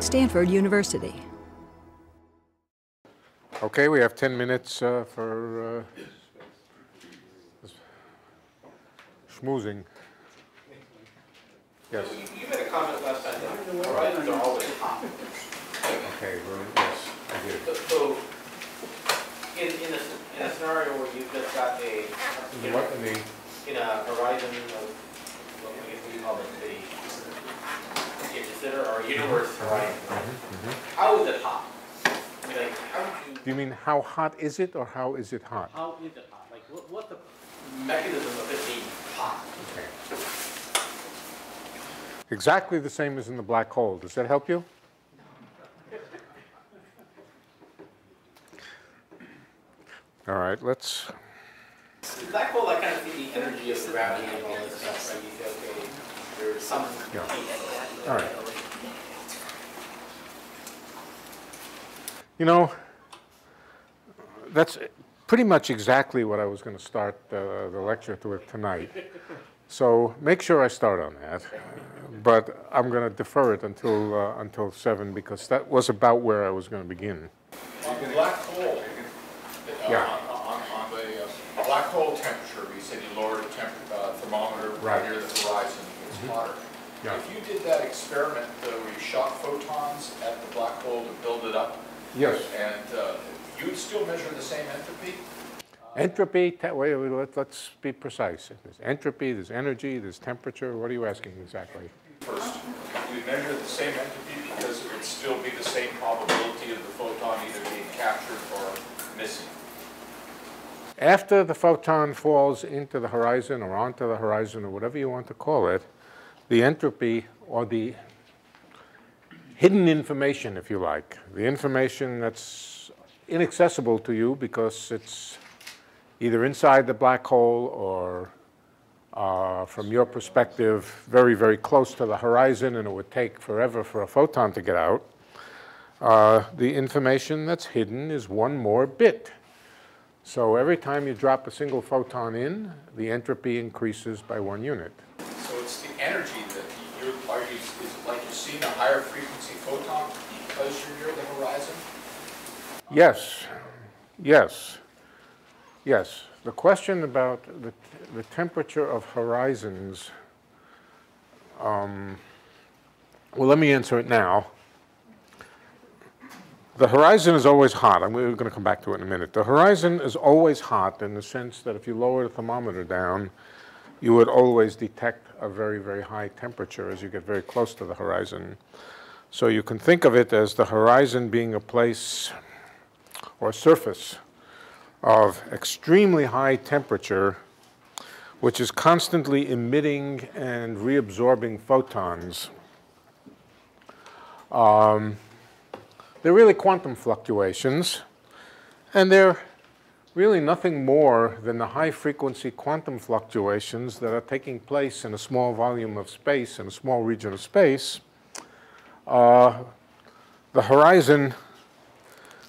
Stanford University. Okay, we have 10 minutes uh, for uh, schmoozing. Yes. You you made a comment last time that horizons are always hot. Okay, well, yes, I did. So- So, in, in a, s- in a scenario where you've just got a, you know, What in the, in a horizon of, what I guess we call it, the, you consider, or universe horizon, mm-hmm, mm-hmm. how is it hot? Like, would you, do you mean how hot is it or how is it hot? how is it hot? Like, what, what's the mechanism of it being hot? Okay. Exactly the same as in the black hole. Does that help you? All right, let's, black hole, I kind of see the energy of gravity and all this stuff, right? You say, okay, there's some Yeah. All right. You know, that's pretty much exactly what I was going to start uh, the lecture with tonight. So make sure I start on that. But I'm going to defer it until, uh, until 7 because that was about where I was going to begin. On the black hole, uh, Yeah. on, on, on the uh, black hole temperature, you said you lowered the temp, uh, thermometer Right. near the horizon, it's hotter. Yeah. If you did that experiment uh, where you shot photons at the black hole to build it up, Yes. and uh, you'd still measure the same entropy? Entropy, wait, let- let's be precise. There's entropy, there's energy, there's temperature. What are you asking exactly? First, you'd measure the same entropy because it would still be the same probability of the photon either being captured or missing. After the photon falls into the horizon or onto the horizon or whatever you want to call it, the entropy or the hidden information, if you like, the information that's inaccessible to you because it's either inside the black hole or uh, from your perspective, very, very close to the horizon, and it would take forever for a photon to get out. Uh, the information that's hidden is one more bit. So every time you drop a single photon in, the entropy increases by one unit. So it's the energy that you're, are you, is like you're seeing a higher frequency near the horizon? Yes, yes, yes. The question about the, the temperature of horizons, um, well, let me answer it now. The horizon is always hot. I'm going to come back to it in a minute. The horizon is always hot in the sense that if you lower the thermometer down, you would always detect a very, very high temperature as you get very close to the horizon. So you can think of it as the horizon being a place or surface of extremely high temperature, which is constantly emitting and reabsorbing photons. Um, they're really quantum fluctuations, and they're really nothing more than the high frequency quantum fluctuations that are taking place in a small volume of space, in a small region of space. Uh, the horizon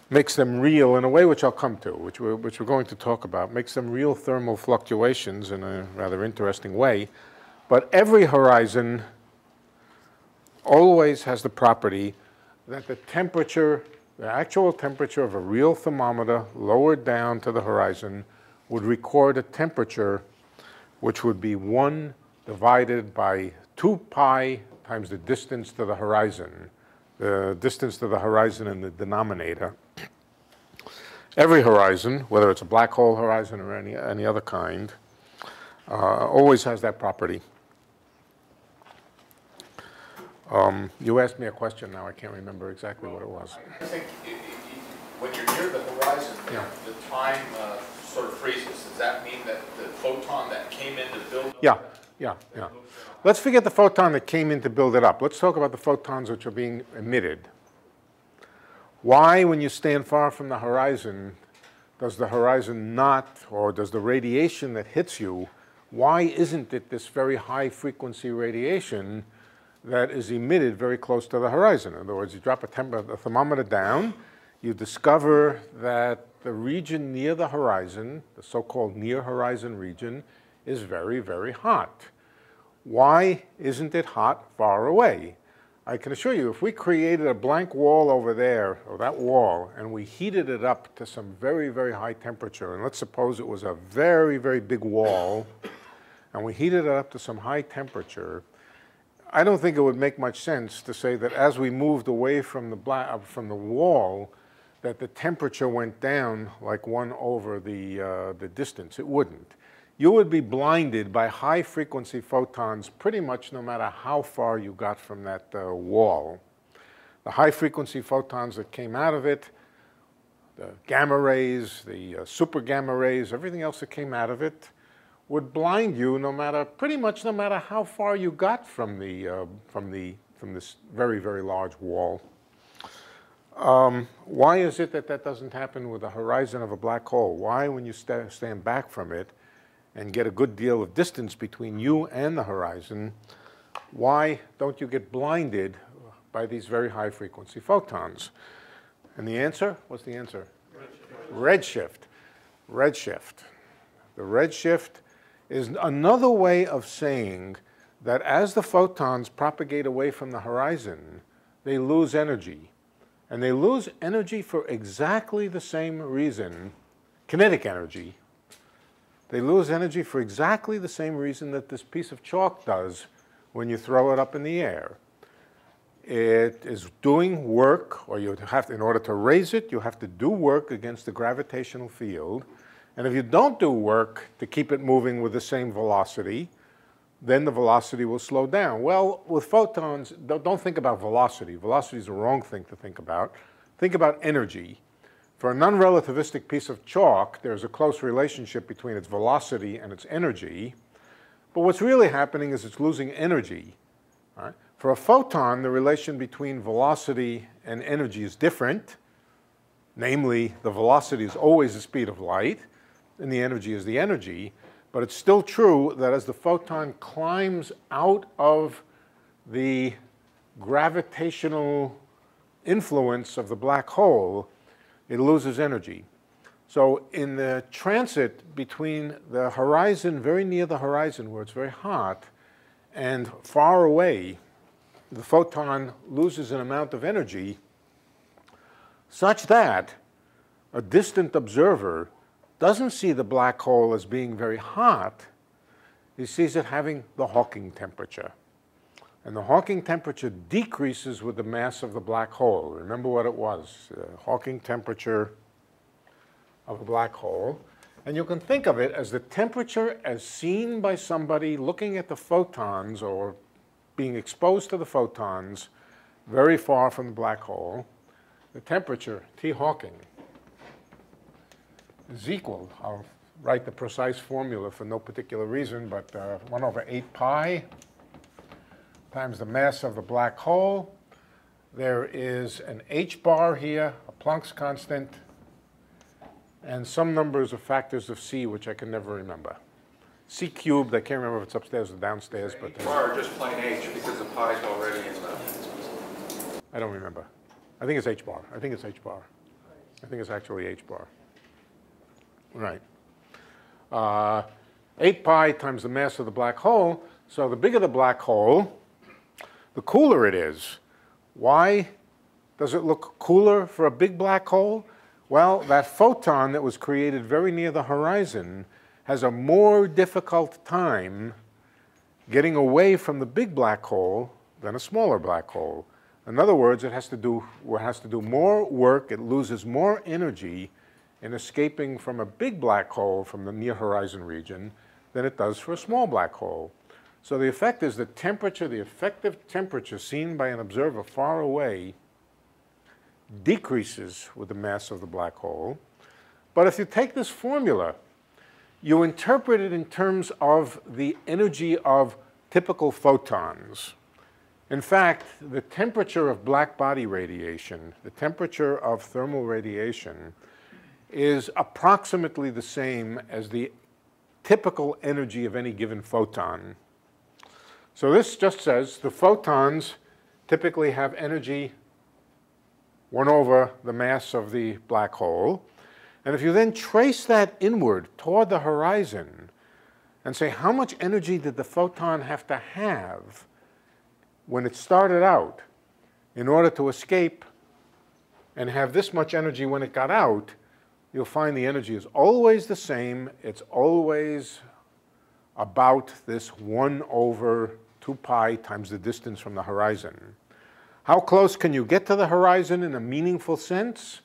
makes them real in a way which I'll come to, which we're, which we're going to talk about, makes them real thermal fluctuations in a rather interesting way. But every horizon always has the property that the temperature, the actual temperature of a real thermometer lowered down to the horizon would record a temperature which would be 1 divided by 2 pi times the distance to the horizon, the distance to the horizon in the denominator. Every horizon, whether it's a black hole horizon or any, any other kind, uh, always has that property. Um, you asked me a question now, I can't remember exactly what it was. I think when you're near the horizon, the- Yeah. the time uh, sort of freezes. Does that mean that the photon that came in to build? Yeah, yeah, yeah. Let's forget the photon that came in to build it up. Let's talk about the photons which are being emitted. Why, when you stand far from the horizon, does the horizon not, or does the radiation that hits you, why isn't it this very high frequency radiation that is emitted very close to the horizon? In other words, you drop a, a thermometer down, you discover that the region near the horizon, the so-called near horizon region, is very, very hot. Why isn't it hot far away? I can assure you, if we created a blank wall over there, or that wall, and we heated it up to some very, very high temperature, and let's suppose it was a very, very big wall, and we heated it up to some high temperature, I don't think it would make much sense to say that as we moved away from the, uh, from the wall, that the temperature went down like one over the, uh, the distance. It wouldn't. You would be blinded by high frequency photons pretty much no matter how far you got from that uh, wall. The high frequency photons that came out of it, the gamma rays, the uh, super gamma rays, everything else that came out of it, would blind you no matter, pretty much no matter how far you got from the, uh, from the, from this very, very large wall. Um, why is it that that doesn't happen with the horizon of a black hole? Why, when you st stand back from it and get a good deal of distance between you and the horizon, why don't you get blinded by these very high frequency photons? And the answer, what's the answer? Redshift. Redshift. The redshift is another way of saying that as the photons propagate away from the horizon, they lose energy. And they lose energy for exactly the same reason, kinetic energy. They lose energy for exactly the same reason that this piece of chalk does when you throw it up in the air. It is doing work, or you have to, in order to raise it, you have to do work against the gravitational field and if you don't do work to keep it moving with the same velocity, then the velocity will slow down. Well, with photons, don't think about velocity. Velocity is the wrong thing to think about. Think about energy. For a non-relativistic piece of chalk, there's a close relationship between its velocity and its energy. But what's really happening is it's losing energy. Right? For a photon, the relation between velocity and energy is different. Namely, the velocity is always the speed of light and the energy is the energy. But it's still true that as the photon climbs out of the gravitational influence of the black hole, it loses energy. So in the transit between the horizon, very near the horizon where it's very hot, and far away, the photon loses an amount of energy such that a distant observer doesn't see the black hole as being very hot. He sees it having the Hawking temperature. And the Hawking temperature decreases with the mass of the black hole. Remember what it was, the Hawking temperature of a black hole. And you can think of it as the temperature as seen by somebody looking at the photons or being exposed to the photons very far from the black hole. The temperature, T Hawking, is equal. I'll write the precise formula for no particular reason, but uh, 1 over 8 pi times the mass of the black hole. There is an h bar here, a Planck's constant, and some numbers of factors of c, which I can never remember. c cubed, I can't remember if it's upstairs or downstairs, but... H bar or just plain h, because the pi is already in the... I don't remember. I think it's h bar. I think it's h bar. I think it's actually h bar. Right. Uh, 8 pi times the mass of the black hole. So the bigger the black hole, the cooler it is. Why does it look cooler for a big black hole? Well, that photon that was created very near the horizon has a more difficult time getting away from the big black hole than a smaller black hole. In other words, it has to do, has to do more work, it loses more energy in escaping from a big black hole from the near horizon region than it does for a small black hole. So the effect is the temperature, the effective temperature seen by an observer far away decreases with the mass of the black hole. But if you take this formula, you interpret it in terms of the energy of typical photons. In fact, the temperature of black body radiation, the temperature of thermal radiation, is approximately the same as the typical energy of any given photon. So this just says the photons typically have energy 1 over the mass of the black hole. And if you then trace that inward toward the horizon and say how much energy did the photon have to have when it started out in order to escape and have this much energy when it got out, you'll find the energy is always the same. It's always about this 1 over 2 pi times the distance from the horizon. How close can you get to the horizon in a meaningful sense?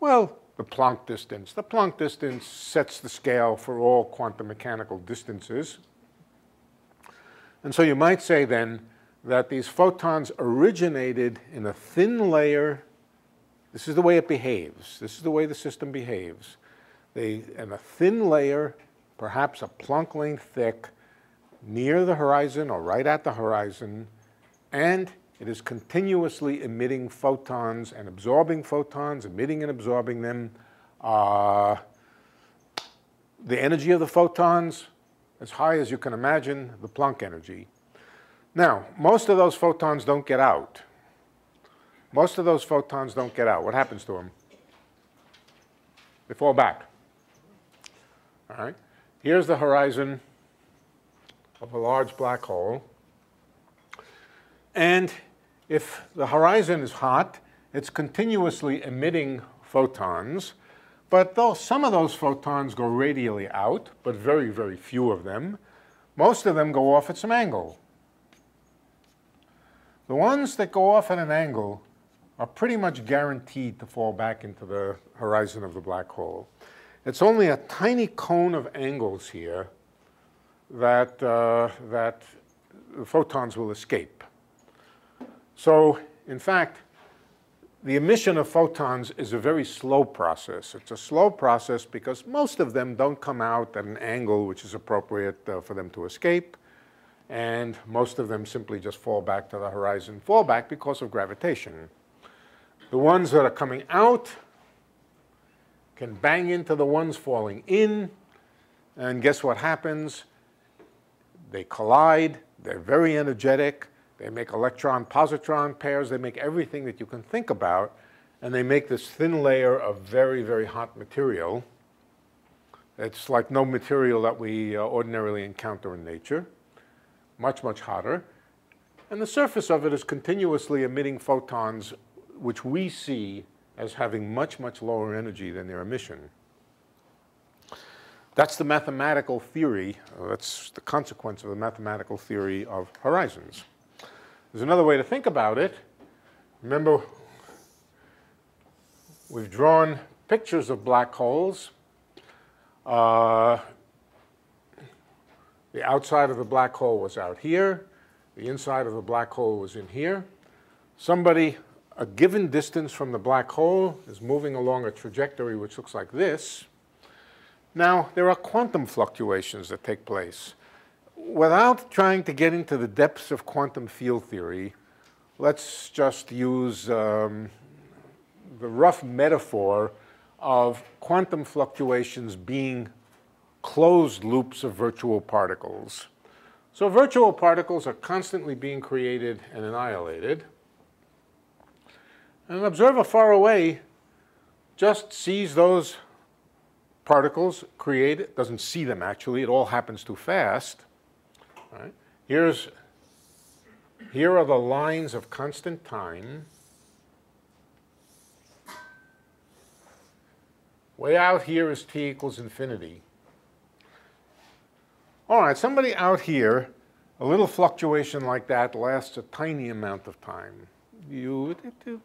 Well, the Planck distance. The Planck distance sets the scale for all quantum mechanical distances. And so you might say then that these photons originated in a thin layer. This is the way it behaves. This is the way the system behaves. They, in a thin layer, perhaps a Planck length thick, near the horizon or right at the horizon, and it is continuously emitting photons and absorbing photons, emitting and absorbing them. Uh, the energy of the photons, as high as you can imagine, the Planck energy. Now, most of those photons don't get out. Most of those photons don't get out. What happens to them? They fall back. All right. Here's the horizon of a large black hole. And if the horizon is hot, it's continuously emitting photons, but though some of those photons go radially out, but very, very few of them, most of them go off at some angle. The ones that go off at an angle are pretty much guaranteed to fall back into the horizon of the black hole. It's only a tiny cone of angles here that, uh, that photons will escape. So, in fact, the emission of photons is a very slow process. It's a slow process because most of them don't come out at an angle which is appropriate uh, for them to escape, and most of them simply just fall back to the horizon, fall back because of gravitation. The ones that are coming out can bang into the ones falling in, and guess what happens? They collide, they're very energetic, they make electron-positron pairs, they make everything that you can think about, and they make this thin layer of very, very hot material. It's like no material that we uh, ordinarily encounter in nature, much, much hotter. And the surface of it is continuously emitting photons, which we see as having much, much lower energy than their emission. That's the mathematical theory, that's the consequence of the mathematical theory of horizons. There's another way to think about it. Remember, we've drawn pictures of black holes. Uh, the outside of the black hole was out here. The inside of the black hole was in here. Somebody, a given distance from the black hole, is moving along a trajectory which looks like this. Now, there are quantum fluctuations that take place. Without trying to get into the depths of quantum field theory, let's just use um, the rough metaphor of quantum fluctuations being closed loops of virtual particles. So virtual particles are constantly being created and annihilated. And an observer far away just sees those particles created, doesn't see them actually, it all happens too fast. Right? Here's, here are the lines of constant time. Way out here is t equals infinity. All right, somebody out here, a little fluctuation like that lasts a tiny amount of time. You,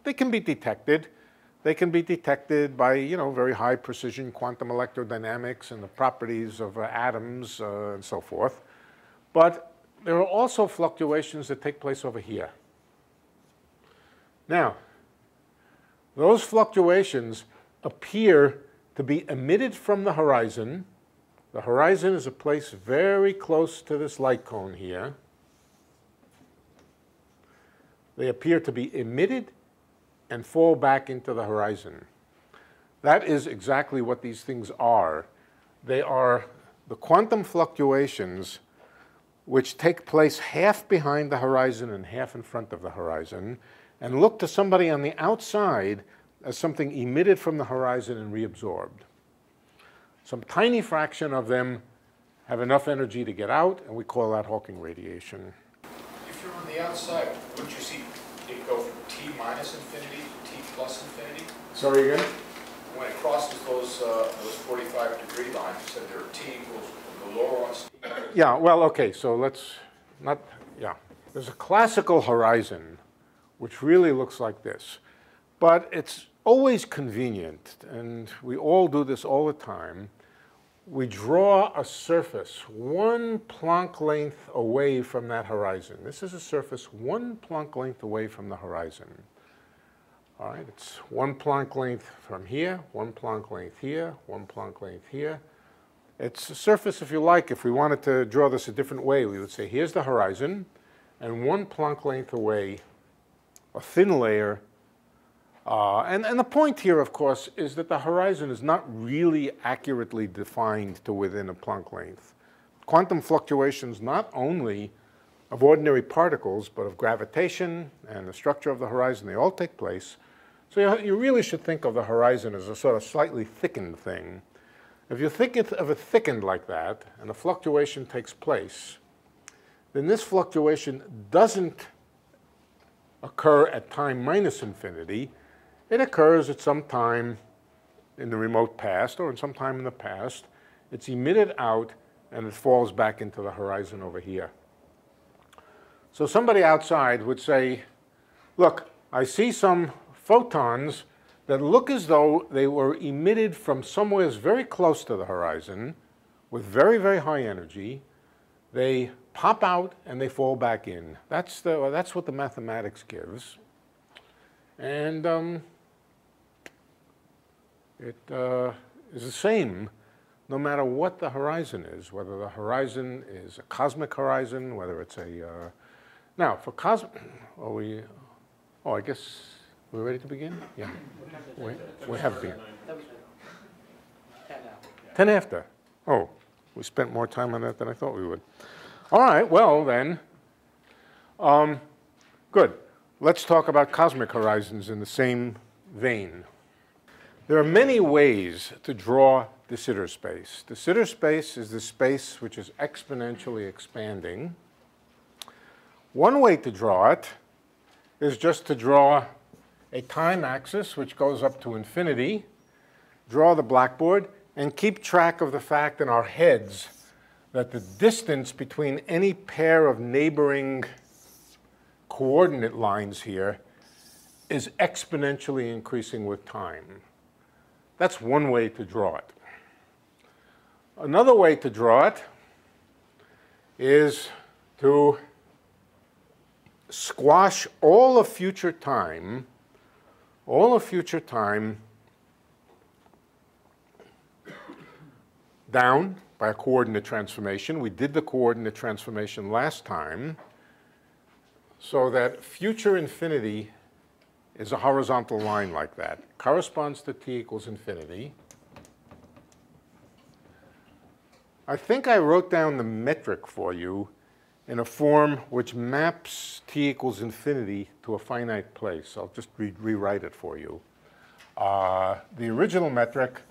they can be detected. They can be detected by, you know, very high precision quantum electrodynamics and the properties of uh, atoms uh, and so forth. But there are also fluctuations that take place over here. Now, those fluctuations appear to be emitted from the horizon. The horizon is a place very close to this light cone here. They appear to be emitted and fall back into the horizon. That is exactly what these things are. They are the quantum fluctuations which take place half behind the horizon and half in front of the horizon, and look to somebody on the outside as something emitted from the horizon and reabsorbed. Some tiny fraction of them have enough energy to get out, and we call that Hawking radiation. If you're on the outside, wouldn't you see it go from t minus infinity to t plus infinity? Sorry again? When it crosses those, uh, those 45 degree lines, you said there are t equals, the lower one's Yeah, well, okay, so let's not, yeah. There's a classical horizon, which really looks like this. But it's always convenient, and we all do this all the time. We draw a surface one Planck length away from that horizon. This is a surface one Planck length away from the horizon. All right, it's one Planck length from here, one Planck length here, one Planck length here. It's a surface, if you like, if we wanted to draw this a different way, we would say here's the horizon, and one Planck length away, a thin layer. Uh, and, and the point here, of course, is that the horizon is not really accurately defined to within a Planck length. Quantum fluctuations not only of ordinary particles, but of gravitation and the structure of the horizon, they all take place. So you, you really should think of the horizon as a sort of slightly thickened thing. If you think of it thickened like that, and a fluctuation takes place, then this fluctuation doesn't occur at time minus infinity. It occurs at some time in the remote past or in some time in the past. It's emitted out and it falls back into the horizon over here. So somebody outside would say, look, I see some photons that look as though they were emitted from somewhere very close to the horizon with very, very high energy. They pop out and they fall back in. That's, the, that's what the mathematics gives. And um, it uh, is the same no matter what the horizon is, whether the horizon is a cosmic horizon, whether it's a... Uh, now, for cosmic... Are we... Oh, I guess we're ready to begin? Yeah. We, we have now. 10 after. Oh, we spent more time on that than I thought we would. All right, well then, um, good. Let's talk about cosmic horizons in the same vein. There are many ways to draw de Sitter space. De Sitter space is the space which is exponentially expanding. One way to draw it is just to draw a time axis which goes up to infinity, draw the blackboard, and keep track of the fact in our heads that the distance between any pair of neighboring coordinate lines here is exponentially increasing with time. That's one way to draw it. Another way to draw it is to squash all of future time, all of future time down by a coordinate transformation. We did the coordinate transformation last time so that future infinity is a horizontal line like that. Corresponds to t equals infinity. I think I wrote down the metric for you in a form which maps t equals infinity to a finite place. I'll just re rewrite it for you. Uh, the original metric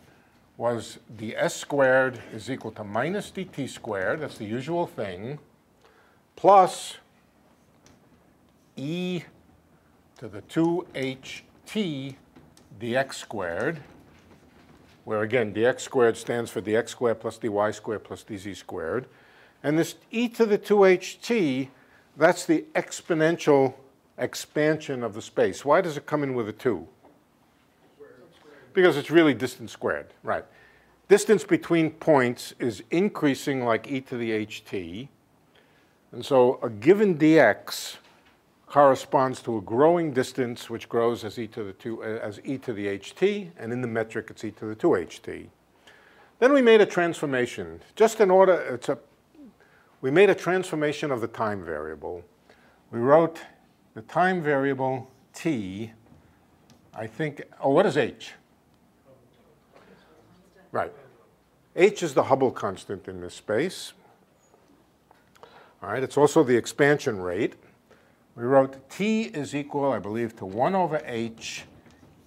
was ds squared is equal to minus dt squared, that's the usual thing, plus e to the 2ht dx squared, where again dx squared stands for dx squared plus dy squared plus dz squared. And this e to the 2ht, that's the exponential expansion of the space. Why does it come in with a 2? Because it's really distance squared, right. Distance between points is increasing like e to the ht. And so a given dx corresponds to a growing distance which grows as e to the 2 as e to the ht, and in the metric it's e to the 2ht. Then we made a transformation, just in order, it's a, we made a transformation of the time variable. We wrote the time variable t, I think, oh, what is h? Right. h is the Hubble constant in this space. All right, it's also the expansion rate. We wrote t is equal, I believe, to 1 over h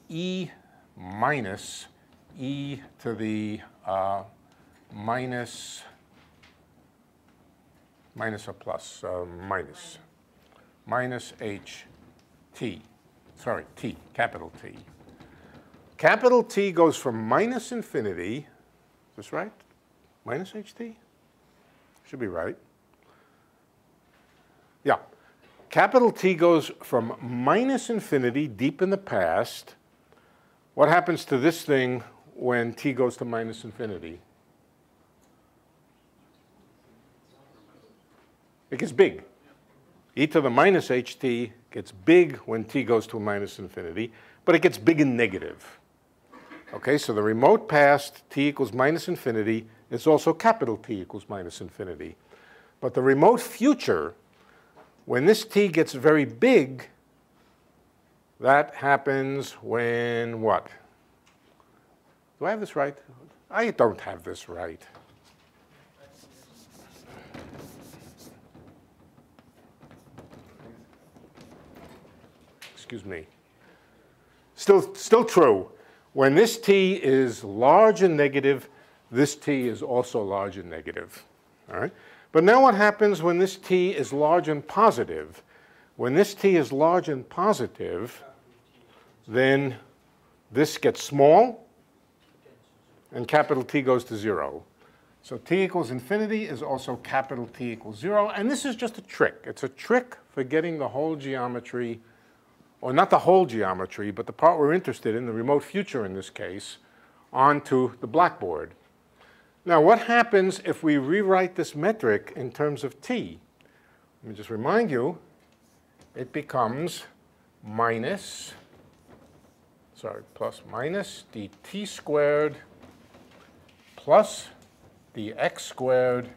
e minus e to the uh, minus, minus or plus, uh, minus, minus h t, sorry, t, capital T. Capital T goes from minus infinity, is this right? Minus ht? Should be right. Yeah. Capital T goes from minus infinity, deep in the past. What happens to this thing when t goes to minus infinity? It gets big. e to the minus ht gets big when t goes to minus infinity, but it gets big and negative. Okay, so the remote past, t equals minus infinity, is also capital T equals minus infinity. But the remote future, when this t gets very big, that happens when what? Do I have this right? I don't have this right. Excuse me. Still, still true. When this t is large and negative, this t is also large and negative. All right? But now what happens when this t is large and positive? When this t is large and positive, then this gets small, and capital T goes to 0. So t equals infinity is also capital T equals 0. And this is just a trick. It's a trick for getting the whole geometry, or not the whole geometry, but the part we're interested in, the remote future in this case, onto the blackboard. Now, what happens if we rewrite this metric in terms of t? Let me just remind you, it becomes minus, sorry, plus minus dt squared plus dx squared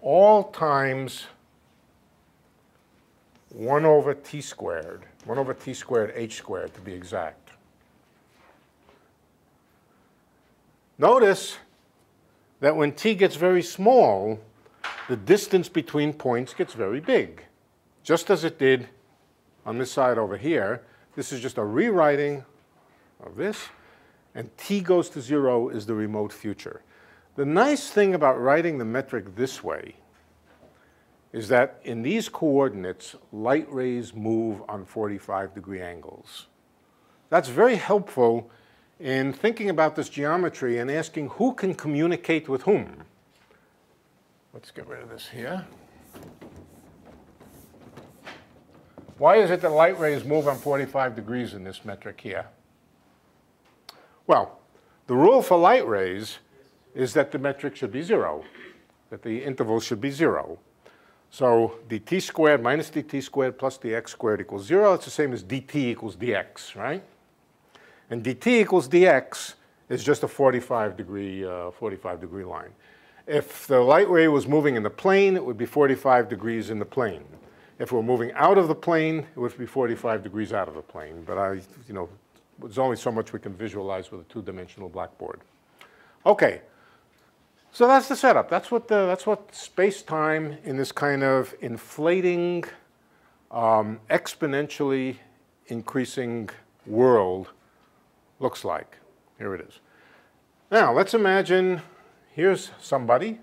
all times 1 over t squared, 1 over t squared h squared to be exact. Notice that when t gets very small, the distance between points gets very big, just as it did on this side over here. This is just a rewriting of this, and t goes to 0 is the remote future. The nice thing about writing the metric this way is that in these coordinates, light rays move on 45 degree angles. That's very helpful in thinking about this geometry and asking who can communicate with whom. Let's get rid of this here. Why is it that light rays move on 45 degrees in this metric here? Well, the rule for light rays is that the metric should be zero, that the interval should be zero. So dt squared minus dt squared plus dx squared equals zero. It's the same as dt equals dx, right? And dt equals dx is just a 45 degree, uh, 45 degree line. If the light ray was moving in the plane, it would be 45 degrees in the plane. If we're moving out of the plane, it would be 45 degrees out of the plane. But I, you know, there's only so much we can visualize with a two-dimensional blackboard. Okay, so that's the setup. That's what, the, that's what space-time in this kind of inflating, um, exponentially increasing world looks like. Here it is. Now, let's imagine here's somebody,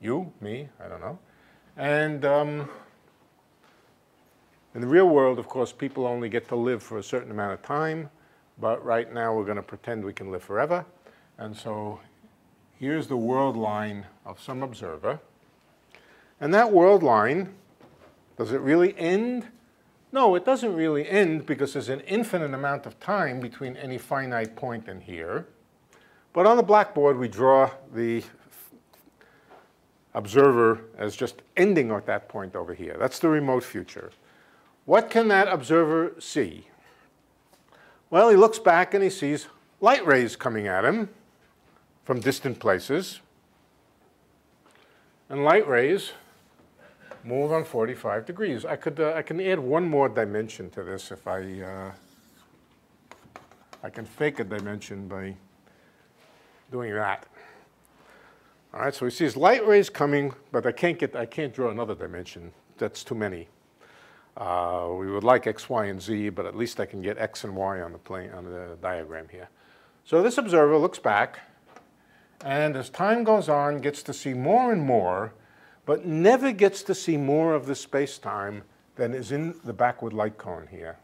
you, me, I don't know, and um, in the real world, of course, people only get to live for a certain amount of time, but right now we're going to pretend we can live forever. And so here's the world line of some observer. And that world line, does it really end? No, it doesn't really end because there's an infinite amount of time between any finite point and here. But on the blackboard, we draw the observer as just ending at that point over here. That's the remote future. What can that observer see? Well, he looks back and he sees light rays coming at him from distant places. And light rays move on 45 degrees. I could uh, I can add one more dimension to this if I uh, I can fake a dimension by doing that. All right, so he sees light rays coming, but I can't get I can't draw another dimension. That's too many. Uh, we would like x, y, and z, but at least I can get x and y on the plane on the diagram here. So this observer looks back, and as time goes on, gets to see more and more but never gets to see more of the space-time than is in the backward light cone here.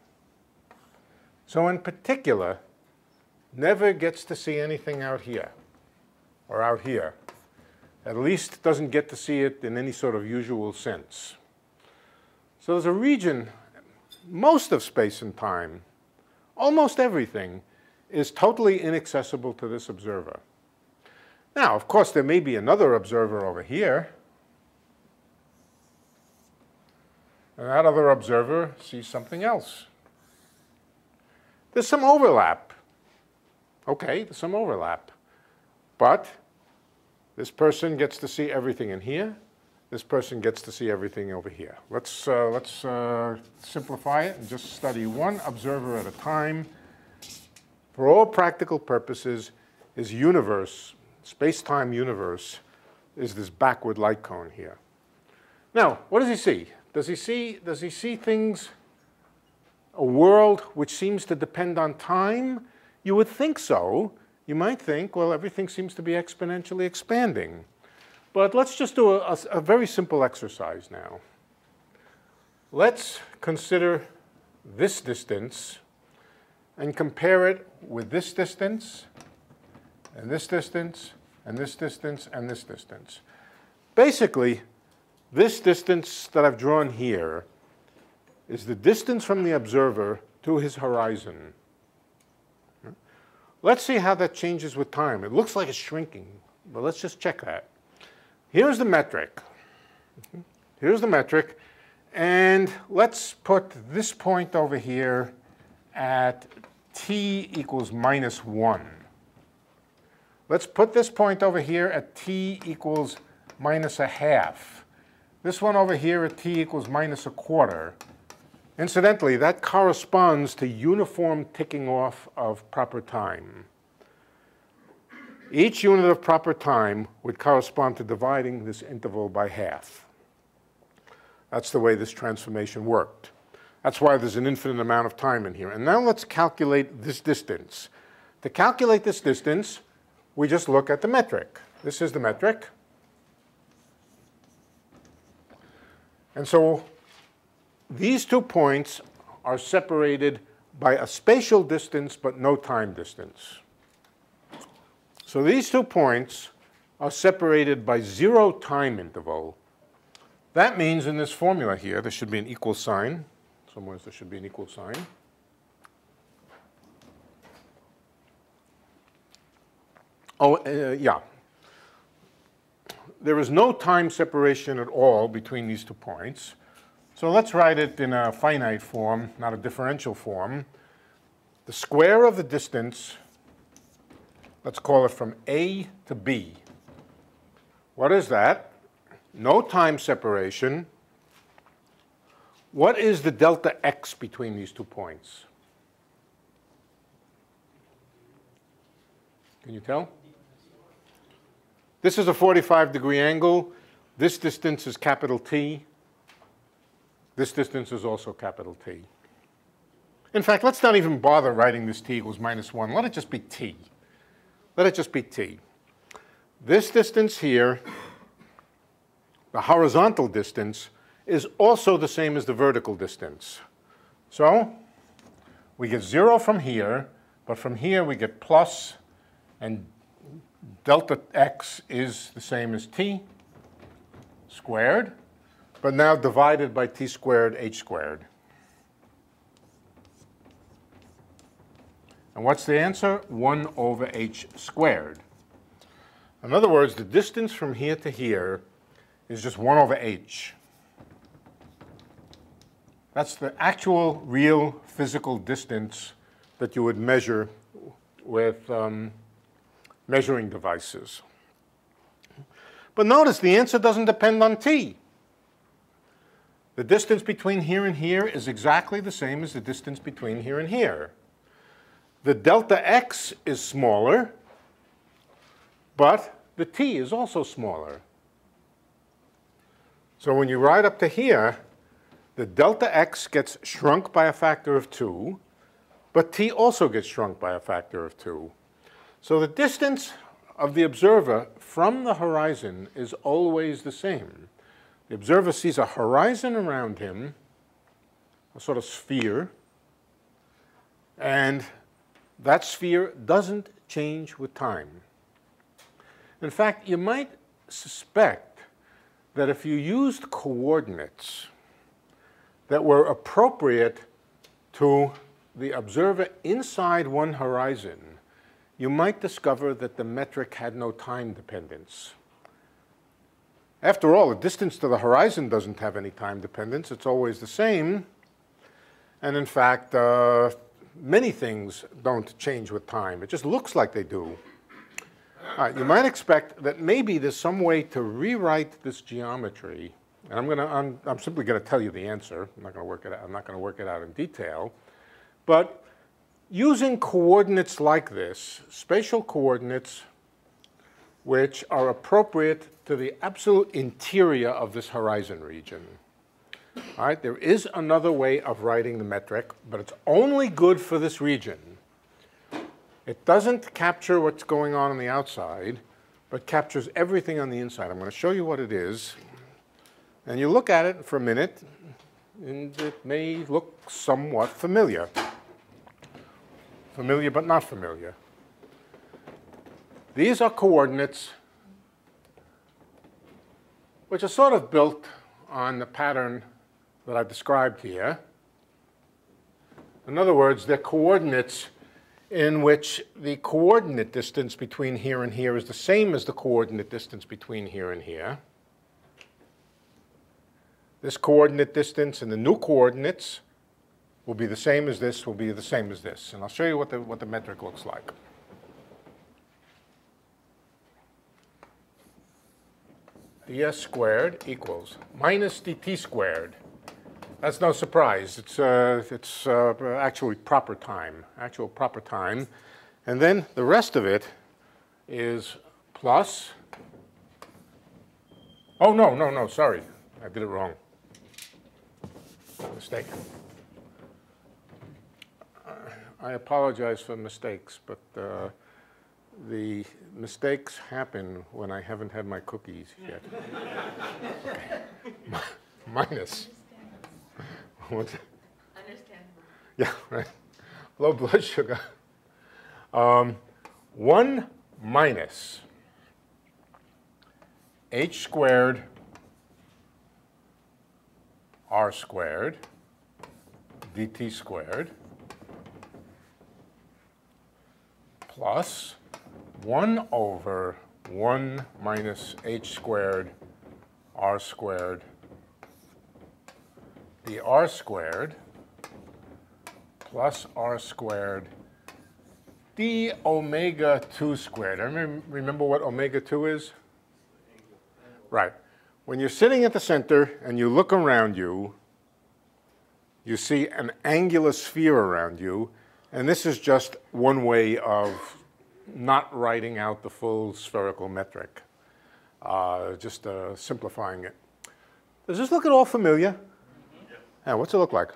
So in particular, never gets to see anything out here or out here. At least doesn't get to see it in any sort of usual sense. So there's a region, most of space and time, almost everything, is totally inaccessible to this observer. Now, of course, there may be another observer over here. And that other observer sees something else. There's some overlap. Okay, there's some overlap. But this person gets to see everything in here. This person gets to see everything over here. Let's, uh, let's uh, simplify it and just study one observer at a time. For all practical purposes, his universe, space-time universe, is this backward light cone here. Now, what does he see? Does he see, does he see things, a world which seems to depend on time? You would think so. You might think, well, everything seems to be exponentially expanding. But let's just do a, a, a very simple exercise now. Let's consider this distance and compare it with this distance, and this distance, and this distance, and this distance. Basically, this distance that I've drawn here is the distance from the observer to his horizon. Let's see how that changes with time. It looks like it's shrinking, but let's just check that. Here's the metric. Here's the metric. And let's put this point over here at t equals minus 1. Let's put this point over here at t equals minus a half. This one over here at t equals minus a quarter. Incidentally, that corresponds to uniform ticking off of proper time. Each unit of proper time would correspond to dividing this interval by half. That's the way this transformation worked. That's why there's an infinite amount of time in here. And now let's calculate this distance. To calculate this distance, we just look at the metric. This is the metric. And so these two points are separated by a spatial distance but no time distance. So these two points are separated by zero time interval. That means in this formula here, there should be an equal sign. Somewhere there should be an equal sign. Oh, uh, yeah. There is no time separation at all between these two points. So let's write it in a finite form, not a differential form. The square of the distance, let's call it from A to B. What is that? No time separation. What is the delta x between these two points? Can you tell? This is a 45 degree angle. This distance is capital T. This distance is also capital T. In fact, let's not even bother writing this t equals minus 1. Let it just be t. Let it just be t. This distance here, the horizontal distance, is also the same as the vertical distance. So we get 0 from here, but from here we get plus, and delta x is the same as t squared but now divided by t squared h squared. And what's the answer? 1 over h squared. In other words, the distance from here to here is just 1 over h. That's the actual, real, physical distance that you would measure with um, measuring devices. But notice the answer doesn't depend on t. The distance between here and here is exactly the same as the distance between here and here. The delta x is smaller, but the t is also smaller. So when you ride up to here, the delta x gets shrunk by a factor of 2, but t also gets shrunk by a factor of 2. So the distance of the observer from the horizon is always the same. The observer sees a horizon around him, a sort of sphere, And that sphere doesn't change with time. In fact, you might suspect that if you used coordinates that were appropriate to the observer inside one horizon, you might discover that the metric had no time dependence. After all, the distance to the horizon doesn't have any time dependence. It's always the same. And in fact, uh, many things don't change with time. It just looks like they do. you might expect that maybe there's some way to rewrite this geometry. And I'm, gonna, I'm, I'm simply going to tell you the answer. I'm not going to work it out. I'm not going to work it out in detail. But using coordinates like this, spatial coordinates which are appropriate to the absolute interior of this horizon region. All right, there is another way of writing the metric, but it's only good for this region. It doesn't capture what's going on on the outside, but captures everything on the inside. I'm going to show you what it is. And you look at it for a minute, and it may look somewhat familiar. Familiar but not familiar. These are coordinates which are sort of built on the pattern that I've described here. In other words, they're coordinates in which the coordinate distance between here and here is the same as the coordinate distance between here and here. This coordinate distance and the new coordinates will be the same as this, will be the same as this. And I'll show you what the, what the metric looks like. ds squared equals minus dt squared. That's no surprise. It's, uh, it's uh, actually proper time, actual proper time. And then the rest of it is plus. Oh, no, no, no, sorry. I did it wrong. Mistake. I apologize for mistakes, but uh, the mistakes happen when I haven't had my cookies yet. Minus. What's Understandable. Yeah, right. Low blood sugar. Um, 1 minus h squared r squared dt squared plus 1 over 1 minus h squared r squared the r squared plus r squared d omega 2 squared. I remember what omega 2 is? Right. When you're sitting at the center and you look around you, you see an angular sphere around you, and this is just one way of not writing out the full spherical metric, uh, just uh, simplifying it. Does this look at all familiar? Yeah, what's it look like?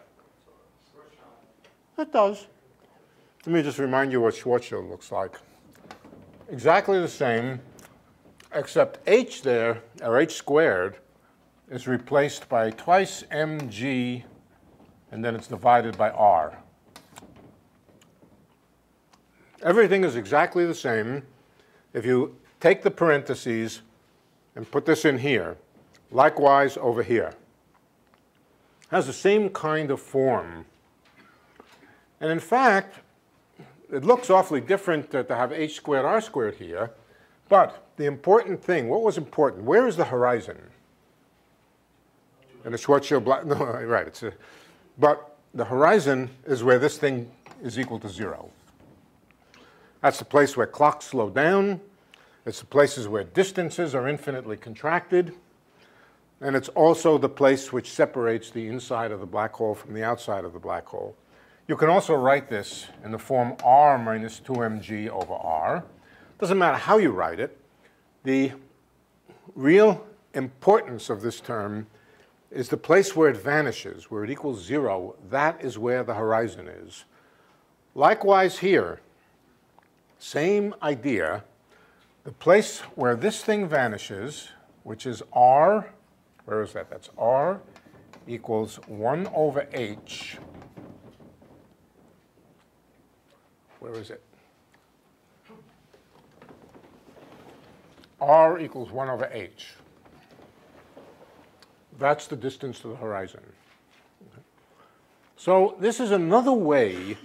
It does. Let me just remind you what Schwarzschild looks like. Exactly the same, except h there, or h squared, is replaced by twice mg, and then it's divided by r. Everything is exactly the same. If you take the parentheses and put this in here, likewise over here. Has the same kind of form. And in fact, it looks awfully different to, have h squared r squared here, but the important thing, what was important? Where is the horizon? And the Schwarzschild black, no, right, it's a, but the horizon is where this thing is equal to zero. That's the place where clocks slow down. It's the places where distances are infinitely contracted. And it's also the place which separates the inside of the black hole from the outside of the black hole. You can also write this in the form r minus 2mg over r. Doesn't matter how you write it. The real importance of this term is the place where it vanishes, where it equals zero. That is where the horizon is. Likewise here, same idea. The place where this thing vanishes, which is r, where is that? That's r equals 1 over h where is it? R equals 1 over h. That's the distance to the horizon. So this is another way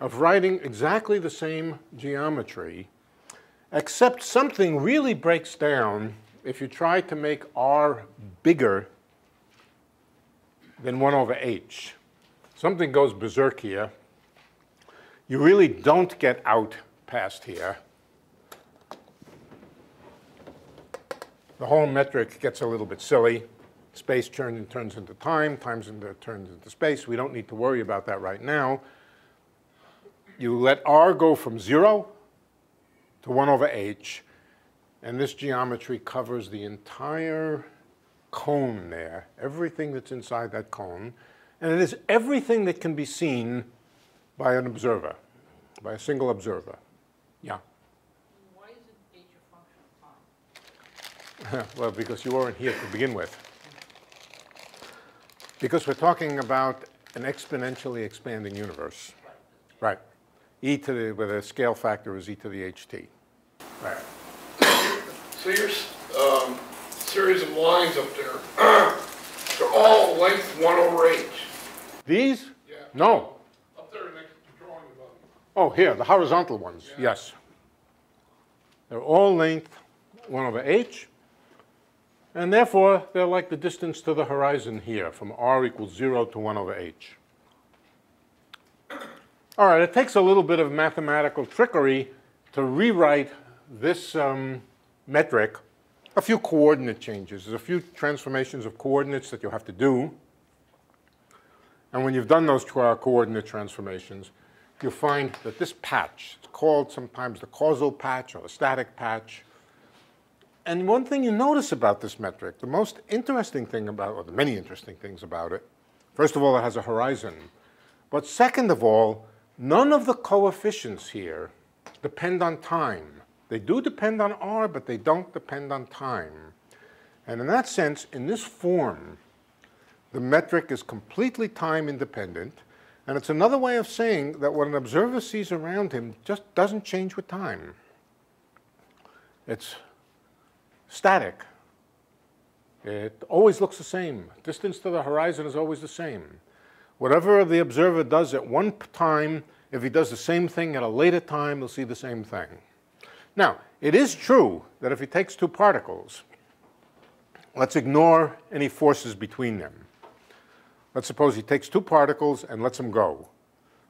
of writing exactly the same geometry, except something really breaks down if you try to make r bigger than 1 over h. Something goes berserk here. You really don't get out past here. The whole metric gets a little bit silly. Space turns, turns into time, time turns into space. We don't need to worry about that right now. You let r go from 0 to 1 over h, and this geometry covers the entire cone there, everything that's inside that cone, and it is everything that can be seen by an observer, by a single observer. Yeah. Why is it h a function of time? well, because you weren't here to begin with. Because we're talking about an exponentially expanding universe. Right. E to the, where the scale factor is e to the ht. Right. So your um, series of lines up there, they're all length 1 over h. These? Yeah. No. Up there next to the drawing above. Oh, here, the horizontal ones, Yeah. yes. They're all length 1 over h, and therefore they're like the distance to the horizon here, from r equals 0 to 1 over h. All right, it takes a little bit of mathematical trickery to rewrite this um, metric. A few coordinate changes. There's a few transformations of coordinates that you have to do. And when you've done those coordinate transformations, you'll find that this patch, it's called sometimes the causal patch or the static patch. And one thing you notice about this metric, the most interesting thing about, or the many interesting things about it, first of all, it has a horizon. But second of all, none of the coefficients here depend on time. They do depend on r, but they don't depend on time. And in that sense, in this form, the metric is completely time independent, and it's another way of saying that what an observer sees around him just doesn't change with time. It's static. It always looks the same. Distance to the horizon is always the same. Whatever the observer does at one time, if he does the same thing at a later time, he'll see the same thing. Now, it is true that if he takes two particles, let's ignore any forces between them. Let's suppose he takes two particles and lets them go.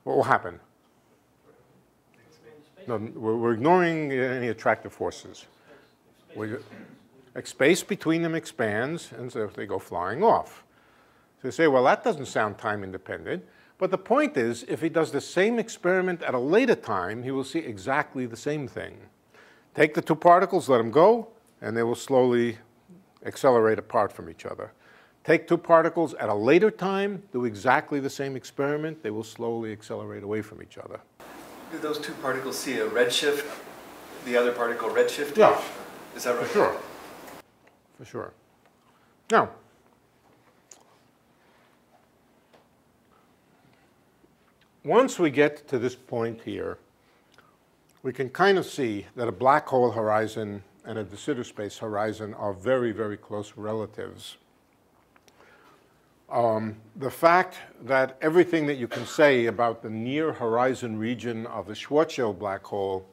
What will happen? No, we're ignoring any attractive forces. We- Space between them expands, and so they go flying off. So you say, well, that doesn't sound time independent. But the point is, if he does the same experiment at a later time, he will see exactly the same thing. Take the two particles, let them go, and they will slowly accelerate apart from each other. Take two particles at a later time, do exactly the same experiment, they will slowly accelerate away from each other. Do those two particles see a redshift, the other particle redshift? Yeah. Is that right? For sure. For sure. Now, once we get to this point here, we can kind of see that a black hole horizon and a de Sitter space horizon are very, very close relatives. Um, the fact that everything that you can say about the near horizon region of the Schwarzschild black hole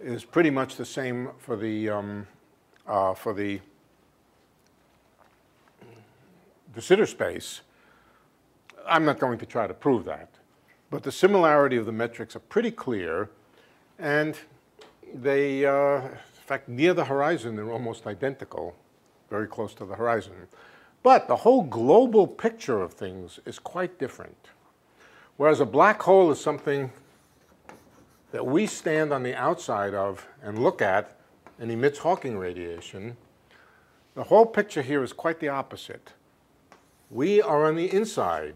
is pretty much the same for the um, uh, for the de Sitter space. I'm not going to try to prove that, but the similarity of the metrics are pretty clear, and they, uh, in fact, near the horizon, they're almost identical, very close to the horizon. But the whole global picture of things is quite different. Whereas a black hole is something that we stand on the outside of and look at and emits Hawking radiation, the whole picture here is quite the opposite. We are on the inside.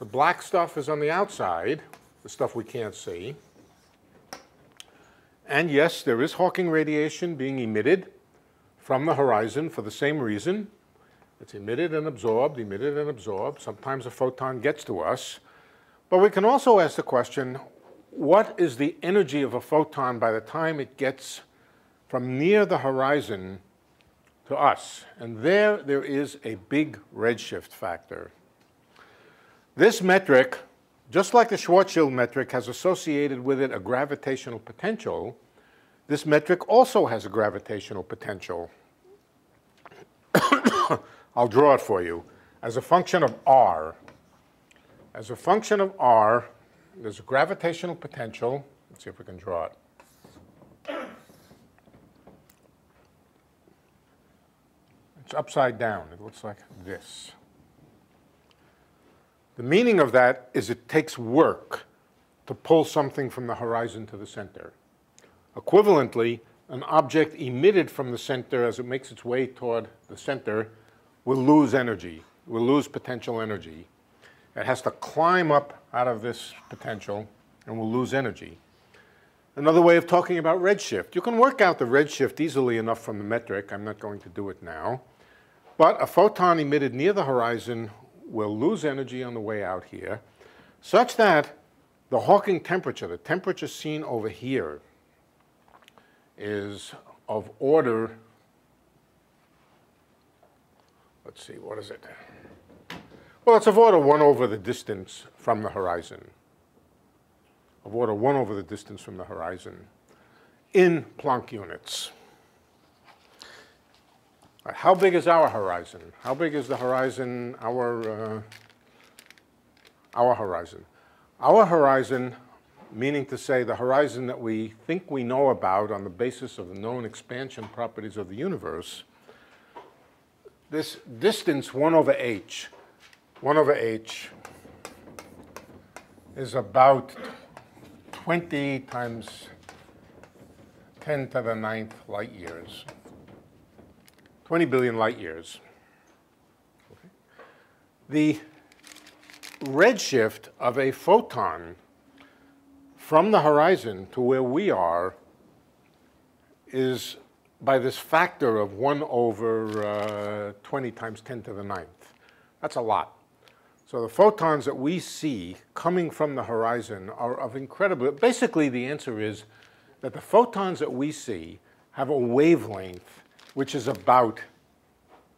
The black stuff is on the outside, the stuff we can't see. And yes, there is Hawking radiation being emitted from the horizon for the same reason. It's emitted and absorbed, emitted and absorbed. Sometimes a photon gets to us. But we can also ask the question, what is the energy of a photon by the time it gets from near the horizon to us? And there, there is a big redshift factor. This metric, just like the Schwarzschild metric, has associated with it a gravitational potential. This metric also has a gravitational potential. I'll draw it for you. As a function of r, as a function of r, there's a gravitational potential. Let's see if we can draw it. It's upside down. It looks like this. The meaning of that is it takes work to pull something from the horizon to the center. Equivalently, an object emitted from the center as it makes its way toward the center will lose energy, will lose potential energy. It has to climb up out of this potential and will lose energy. Another way of talking about redshift. You can work out the redshift easily enough from the metric. I'm not going to do it now. But a photon emitted near the horizon will lose energy on the way out here, such that the Hawking temperature, the temperature seen over here, is of order, let's see, what is it? Well, it's of order 1 over the distance from the horizon. Of order 1 over the distance from the horizon in Planck units. How big is our horizon? How big is the horizon, our, uh, our horizon? Our horizon, meaning to say the horizon that we think we know about on the basis of the known expansion properties of the universe, this distance 1 over h 1 over h is about 20 times 10 to the ninth light years. 20 billion light years. Okay. The redshift of a photon from the horizon to where we are is by this factor of 1 over uh, 20 times 10 to the ninth. That's a lot. So the photons that we see coming from the horizon are of incredible, basically the answer is that the photons that we see have a wavelength which is about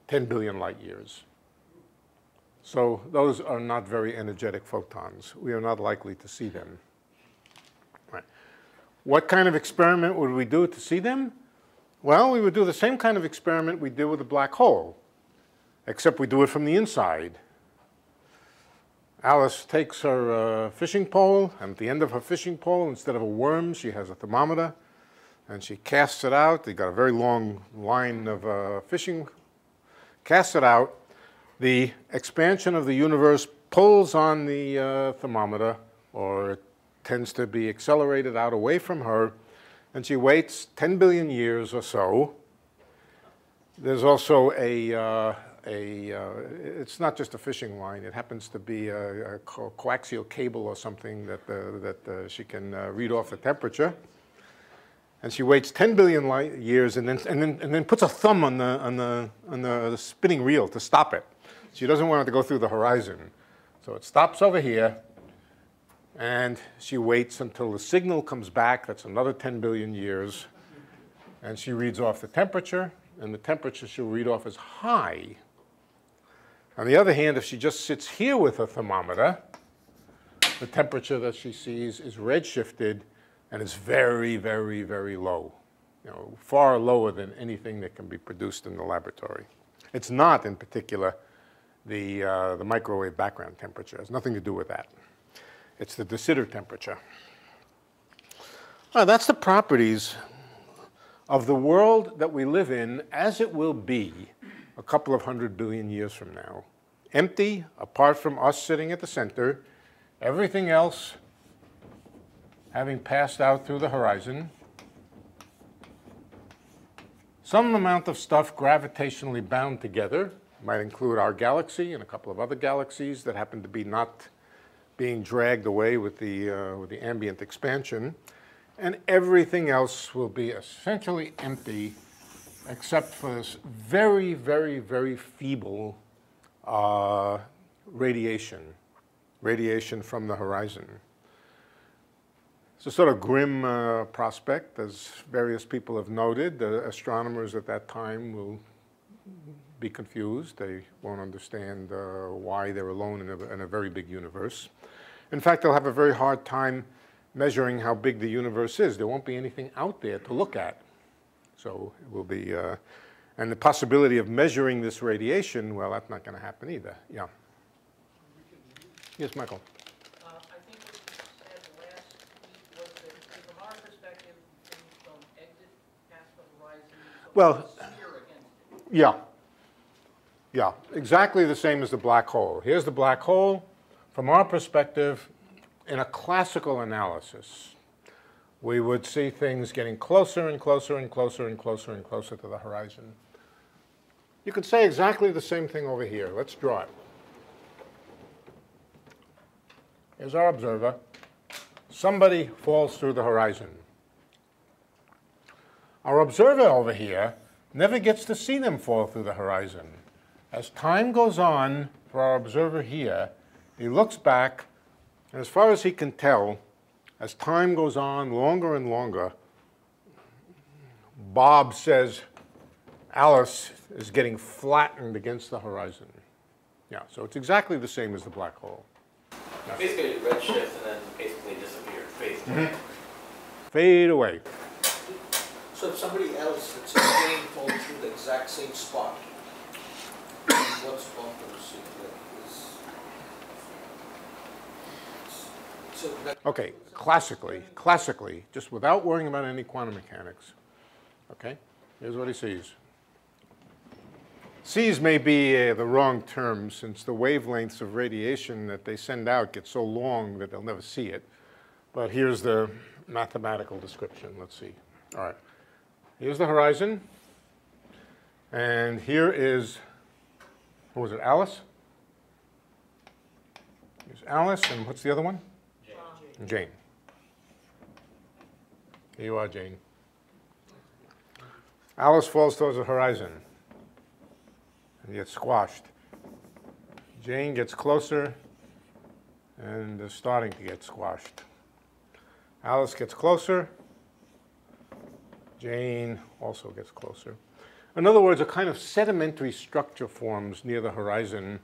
10 billion light years. So those are not very energetic photons. We are not likely to see them. Right. What kind of experiment would we do to see them? Well, we would do the same kind of experiment we did with a black hole, except we do it from the inside. Alice takes her uh, fishing pole, and at the end of her fishing pole, instead of a worm, she has a thermometer, and she casts it out. They've got a very long line of uh, fishing, casts it out. The expansion of the universe pulls on the uh, thermometer, or it tends to be accelerated out away from her, and she waits 10 billion years or so. There's also a, uh, a uh, it's not just a fishing line, it happens to be a, a co coaxial cable or something that, uh, that uh, she can read off the temperature. And she waits 10 billion light years and then, and then, and then puts a thumb on, the, on, the, on the, spinning reel to stop it. She doesn't want it to go through the horizon. So it stops over here, and she waits until the signal comes back. That's another 10 billion years. And she reads off the temperature, and the temperature she'll read off is high. On the other hand, if she just sits here with a thermometer, the temperature that she sees is redshifted, and it's very, very, very low. You know, far lower than anything that can be produced in the laboratory. It's not, in particular, the, uh, the microwave background temperature. It has nothing to do with that. It's the de Sitter temperature. Well, that's the properties of the world that we live in as it will be a couple of hundred billion years from now. Empty, apart from us sitting at the center, everything else having passed out through the horizon. Some amount of stuff gravitationally bound together, might include our galaxy and a couple of other galaxies that happen to be not being dragged away with the, uh, with the ambient expansion. And everything else will be essentially empty except for this very, very, very feeble uh, radiation radiation from the horizon. It's a sort of grim uh, prospect, as various people have noted. The astronomers at that time will be confused. They won't understand uh, why they're alone in a, in a very big universe. In fact, they'll have a very hard time measuring how big the universe is. There won't be anything out there to look at. So it will be, uh, and the possibility of measuring this radiation, well, that's not going to happen either. Yeah. Yes, Michael. Uh, I think what you said last week was that from our perspective, things don't exit past the horizon. so Well- it's a sphere against it. Yeah. Yeah, exactly the same as the black hole. Here's the black hole. From our perspective, in a classical analysis, we would see things getting closer and closer and closer and closer and closer to the horizon. You could say exactly the same thing over here. Let's draw it. Here's our observer. Somebody falls through the horizon. Our observer over here never gets to see them fall through the horizon. As time goes on for our observer here, he looks back, and as far as he can tell, as time goes on longer and longer, Bob says Alice is getting flattened against the horizon. Yeah, so it's exactly the same as the black hole. Basically redshift and then basically disappear, phase away. Mm-hmm. Fade away. So if somebody else that's in Jane falls through the exact same spot, Okay, classically, classically, just without worrying about any quantum mechanics, okay, here's what he sees. Sees may be uh, the wrong term since the wavelengths of radiation that they send out get so long that they'll never see it. But here's the mathematical description. Let's see. All right. Here's the horizon. And here is, what was it, Alice? Here's Alice, and what's the other one? Jane. Here you are, Jane. Alice falls towards the horizon and gets squashed. Jane gets closer and is starting to get squashed. Alice gets closer. Jane also gets closer. In other words, a kind of sedimentary structure forms near the horizon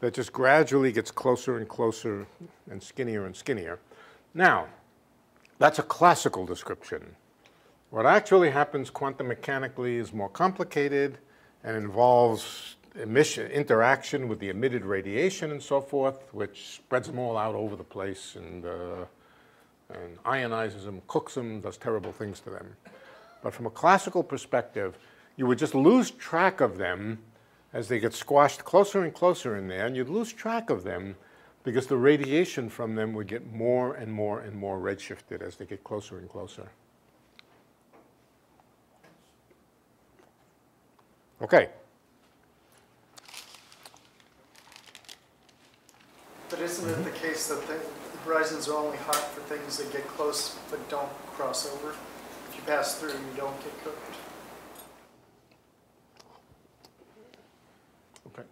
that just gradually gets closer and closer and skinnier and skinnier. Now, that's a classical description. What actually happens quantum mechanically is more complicated and involves emission, interaction with the emitted radiation and so forth, which spreads them all out over the place and, uh, and ionizes them, cooks them, does terrible things to them. But from a classical perspective, you would just lose track of them as they get squashed closer and closer in there, and you'd lose track of them because the radiation from them would get more and more and more redshifted as they get closer and closer. Okay. But isn't it the case that the horizons are only hot for things that get close but don't cross over? You pass through, you don't get cooked. Okay.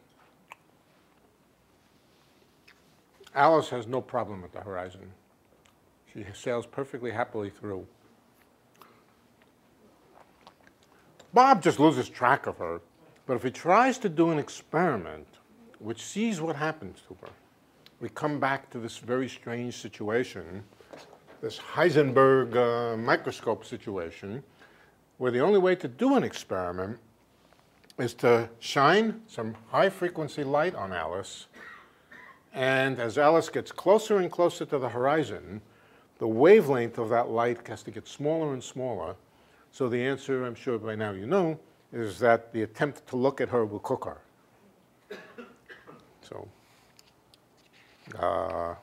Alice has no problem at the horizon. She sails perfectly happily through. Bob just loses track of her, but if he tries to do an experiment which sees what happens to her, we come back to this very strange situation, this Heisenberg uh, microscope situation, where the only way to do an experiment is to shine some high frequency light on Alice. And as Alice gets closer and closer to the horizon, the wavelength of that light has to get smaller and smaller. So the answer, I'm sure by now you know, is that the attempt to look at her will cook her. So, uh,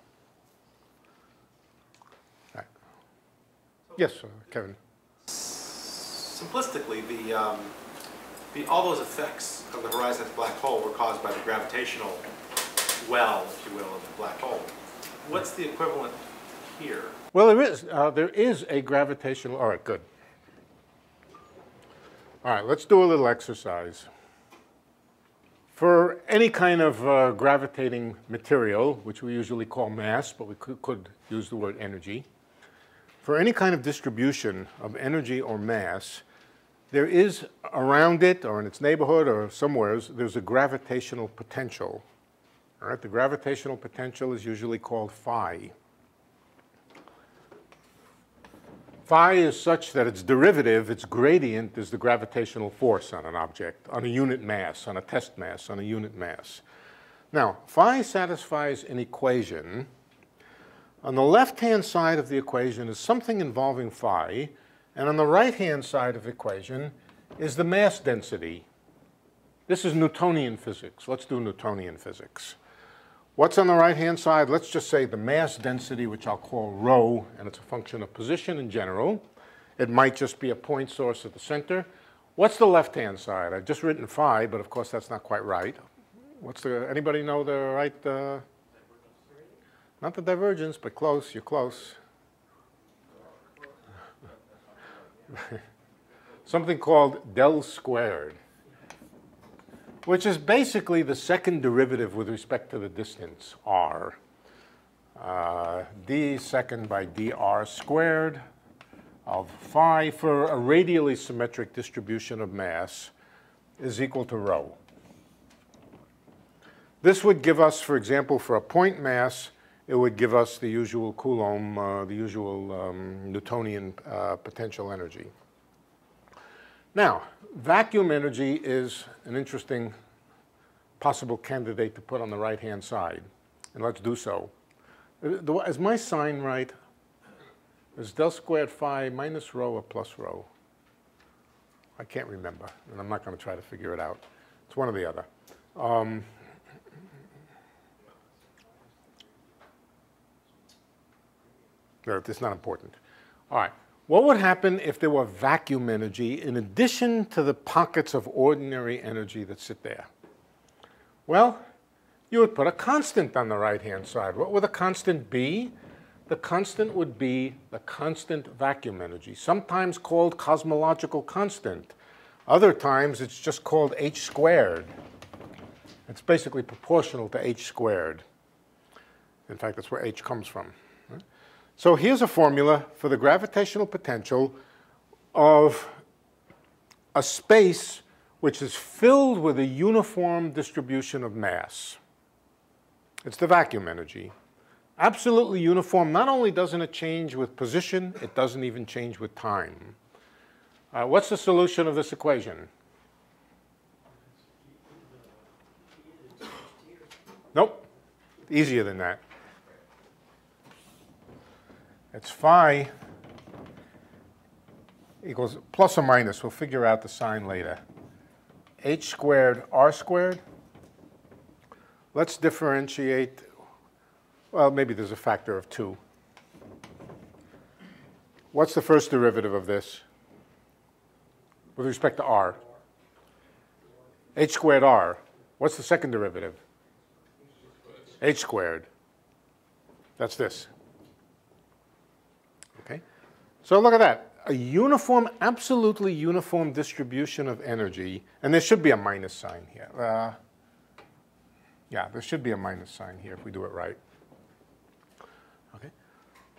yes, uh, Kevin. Simplistically, the, um, the, all those effects of the horizon of the black hole were caused by the gravitational well, if you will, of the black hole. What's the equivalent here? Well, there is. Uh, there is a gravitational. All right, good. All right, let's do a little exercise. For any kind of uh, gravitating material, which we usually call mass, but we could, could use the word energy, for any kind of distribution of energy or mass, there is around it or in its neighborhood or somewhere, there's a gravitational potential. All right, the gravitational potential is usually called phi. Phi is such that its derivative, its gradient, is the gravitational force on an object, on a unit mass, on a test mass, on a unit mass. Now, phi satisfies an equation. On the left-hand side of the equation is something involving phi, and on the right-hand side of the equation is the mass density. This is Newtonian physics. Let's do Newtonian physics. What's on the right-hand side? Let's just say the mass density, which I'll call rho, and it's a function of position in general. It might just be a point source at the center. What's the left-hand side? I've just written phi, but of course that's not quite right. What's the, anybody know the right, uh, not the divergence, but close, you're close. Something called del squared which is basically the second derivative with respect to the distance, r. Uh, d second by dr squared of phi for a radially symmetric distribution of mass is equal to rho. This would give us, for example, for a point mass, it would give us the usual Coulomb, uh, the usual um, Newtonian uh, potential energy. Now, vacuum energy is an interesting possible candidate to put on the right-hand side, and let's do so. Uh, is my sign right? Is del squared phi minus rho or plus rho? I can't remember, and I'm not going to try to figure it out. It's one or the other. Um, no, it's not important. All right. What would happen if there were vacuum energy in addition to the pockets of ordinary energy that sit there? Well, you would put a constant on the right-hand side. What would the constant be? The constant would be the constant vacuum energy, sometimes called cosmological constant. Other times it's just called h squared. It's basically proportional to h squared. In fact, that's where h comes from. So here's a formula for the gravitational potential of a space which is filled with a uniform distribution of mass. It's the vacuum energy. Absolutely uniform. Not only doesn't it change with position, it doesn't even change with time. Uh, what's the solution of this equation? Nope. Easier than that. It's phi equals plus or minus. We'll figure out the sign later. h squared r squared. Let's differentiate. Well, maybe there's a factor of 2. What's the first derivative of this with respect to r? h squared r. What's the second derivative? h squared. That's this. So look at that. A uniform, absolutely uniform distribution of energy, and there should be a minus sign here. Uh, yeah, there should be a minus sign here if we do it right. Okay.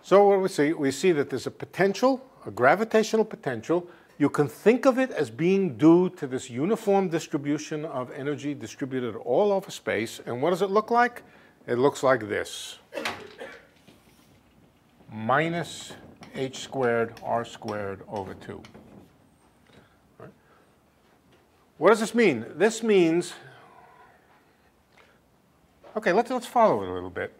So what do we see? We see that there's a potential, a gravitational potential. You can think of it as being due to this uniform distribution of energy distributed all over space. And what does it look like? It looks like this. Minus h squared r squared over 2. Right. What does this mean? This means, okay, let's, let's follow it a little bit.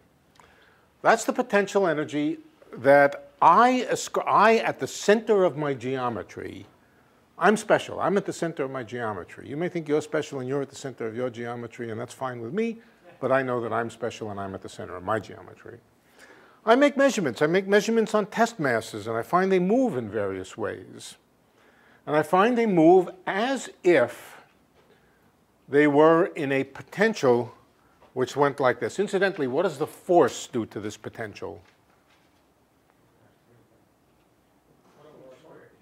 That's the potential energy that I, I, at the center of my geometry, I'm special. I'm at the center of my geometry. You may think you're special and you're at the center of your geometry, and that's fine with me, but I know that I'm special and I'm at the center of my geometry. I make measurements. I make measurements on test masses, and I find they move in various ways. And I find they move as if they were in a potential which went like this. Incidentally, what does the force do to this potential?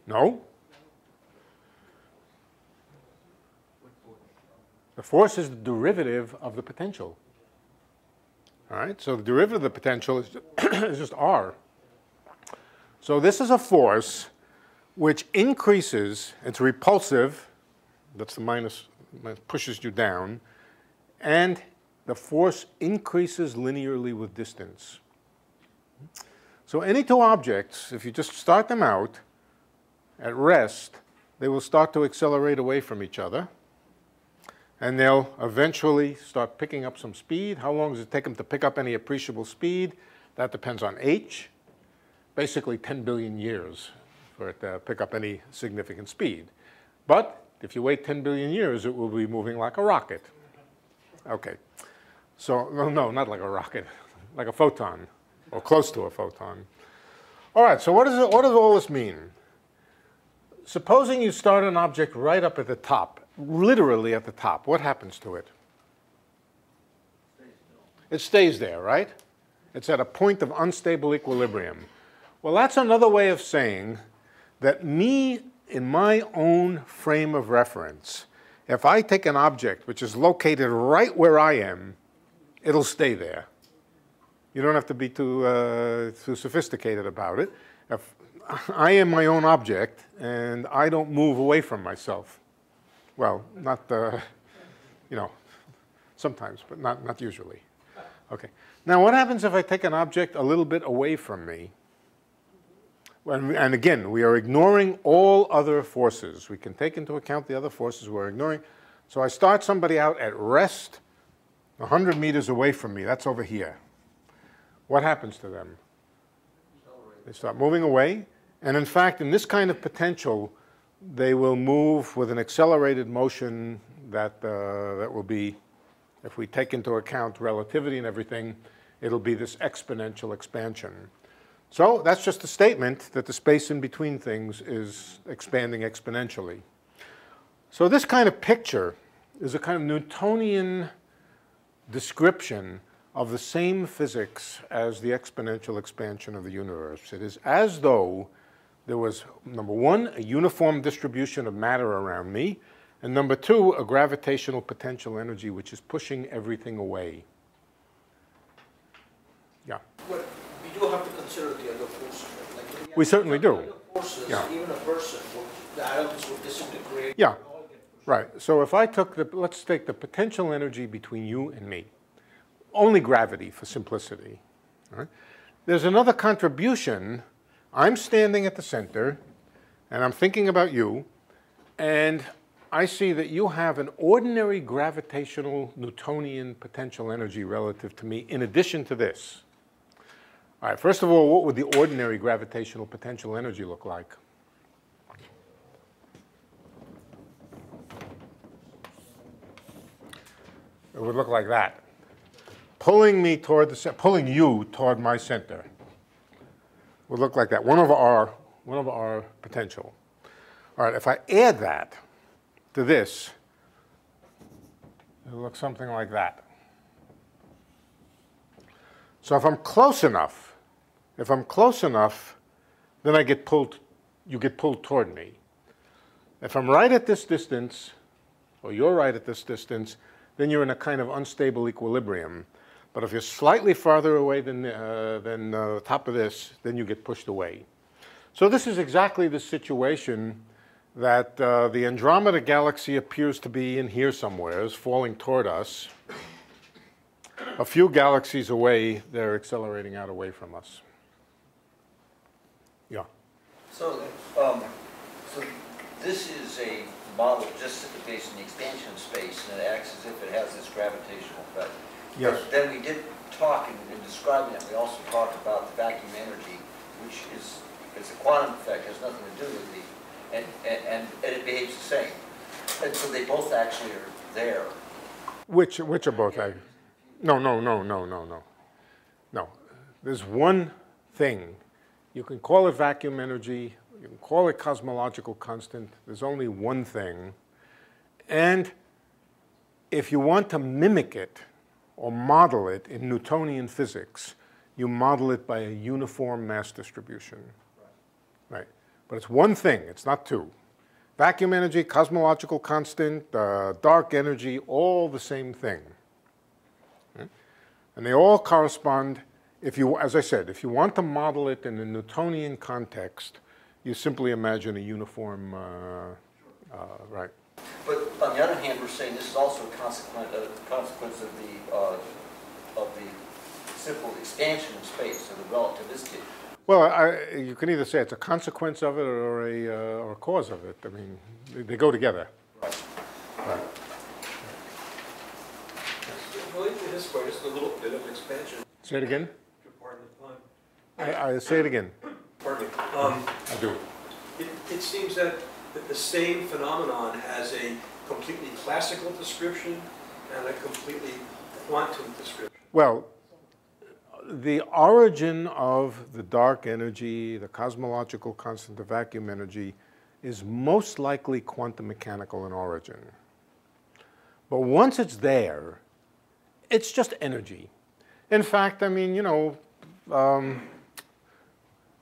No? The force is the derivative of the potential. All right, so the derivative of the potential is, is just r. So this is a force which increases, it's repulsive, that's the minus, pushes you down, and the force increases linearly with distance. So any two objects, if you just start them out at rest, they will start to accelerate away from each other. And they'll eventually start picking up some speed. How long does it take them to pick up any appreciable speed? That depends on h. Basically 10 billion years for it to pick up any significant speed. But if you wait 10 billion years, it will be moving like a rocket. Okay. So, no, no, not like a rocket, like a photon, or close to a photon. All right, so what, is it, what does all this mean? Supposing you start an object right up at the top, literally at the top, what happens to it? It stays there, right? It's at a point of unstable equilibrium. Well, that's another way of saying that me, in my own frame of reference, if I take an object which is located right where I am, it'll stay there. You don't have to be too, uh, too sophisticated about it. If I am my own object, and I don't move away from myself. Well, not, the, uh, you know, sometimes, but not, not usually. Okay. Now, what happens if I take an object a little bit away from me? And, and again, we are ignoring all other forces. We can take into account the other forces we're ignoring. So I start somebody out at rest 100 meters away from me. That's over here. What happens to them? They start moving away. And in fact, in this kind of potential, they will move with an accelerated motion that, uh, that will be, if we take into account relativity and everything, it'll be this exponential expansion. So that's just a statement that the space in between things is expanding exponentially. So this kind of picture is a kind of Newtonian description of the same physics as the exponential expansion of the universe. It is as though there was, number one, a uniform distribution of matter around me, and number two, a gravitational potential energy which is pushing everything away. Yeah. But we do have to consider the other forces. right? Like, We certainly do. Forces, Yeah. even a person, the atoms would disintegrate. Yeah. and all get pushed. Right. So if I took the, let's take the potential energy between you and me, only gravity for simplicity. all right? There's another contribution. I'm standing at the center, and I'm thinking about you, and I see that you have an ordinary gravitational Newtonian potential energy relative to me in addition to this. All right, first of all, what would the ordinary gravitational potential energy look like? It would look like that. Pulling me toward the, pulling you toward my center would look like that. One over r, one over r potential. All right, if I add that to this, it looks something like that. So if I'm close enough, if I'm close enough, then I get pulled, you get pulled toward me. If I'm right at this distance, or you're right at this distance, then you're in a kind of unstable equilibrium. But if you're slightly farther away than, uh, than uh, the top of this, then you get pushed away. So this is exactly the situation that uh, the Andromeda galaxy appears to be in here somewhere, is falling toward us. A few galaxies away, they're accelerating out away from us. Yeah. So, um, so this is a model just based on the expansion of space, and it acts as if it has this gravitational effect. Yes. Then we did talk, in in describing it, we also talked about the vacuum energy, which is, it's a quantum effect, has nothing to do with the, and, and, and and it behaves the same. And so they both actually are there. Which, which are both? I, no, no, no, no, no, no. No. There's one thing. You can call it vacuum energy, you can call it cosmological constant. There's only one thing. And if you want to mimic it or model it in Newtonian physics, you model it by a uniform mass distribution. Right. But it's one thing, it's not two. Vacuum energy, cosmological constant, uh, dark energy, all the same thing. Okay? And they all correspond, if you, as I said, if you want to model it in a Newtonian context, you simply imagine a uniform, uh, uh, right. But on the other hand, we're saying this is also a consequence, a consequence of the, uh, of the simple expansion of space, or the relativistic. Well, I, you can either say it's a consequence of it or a, uh, or a cause of it. I mean, they, they go together. Right. Right. Related to this point, just a little bit of expansion, Say it again? pardon the pun. I, I say it again. Pardon me. Um, I do. It, it seems that, that the same phenomenon has a completely classical description and a completely quantum description. Well, the origin of the dark energy, the cosmological constant of vacuum energy, is most likely quantum mechanical in origin. But once it's there, it's just energy. In fact, I mean, you know, um,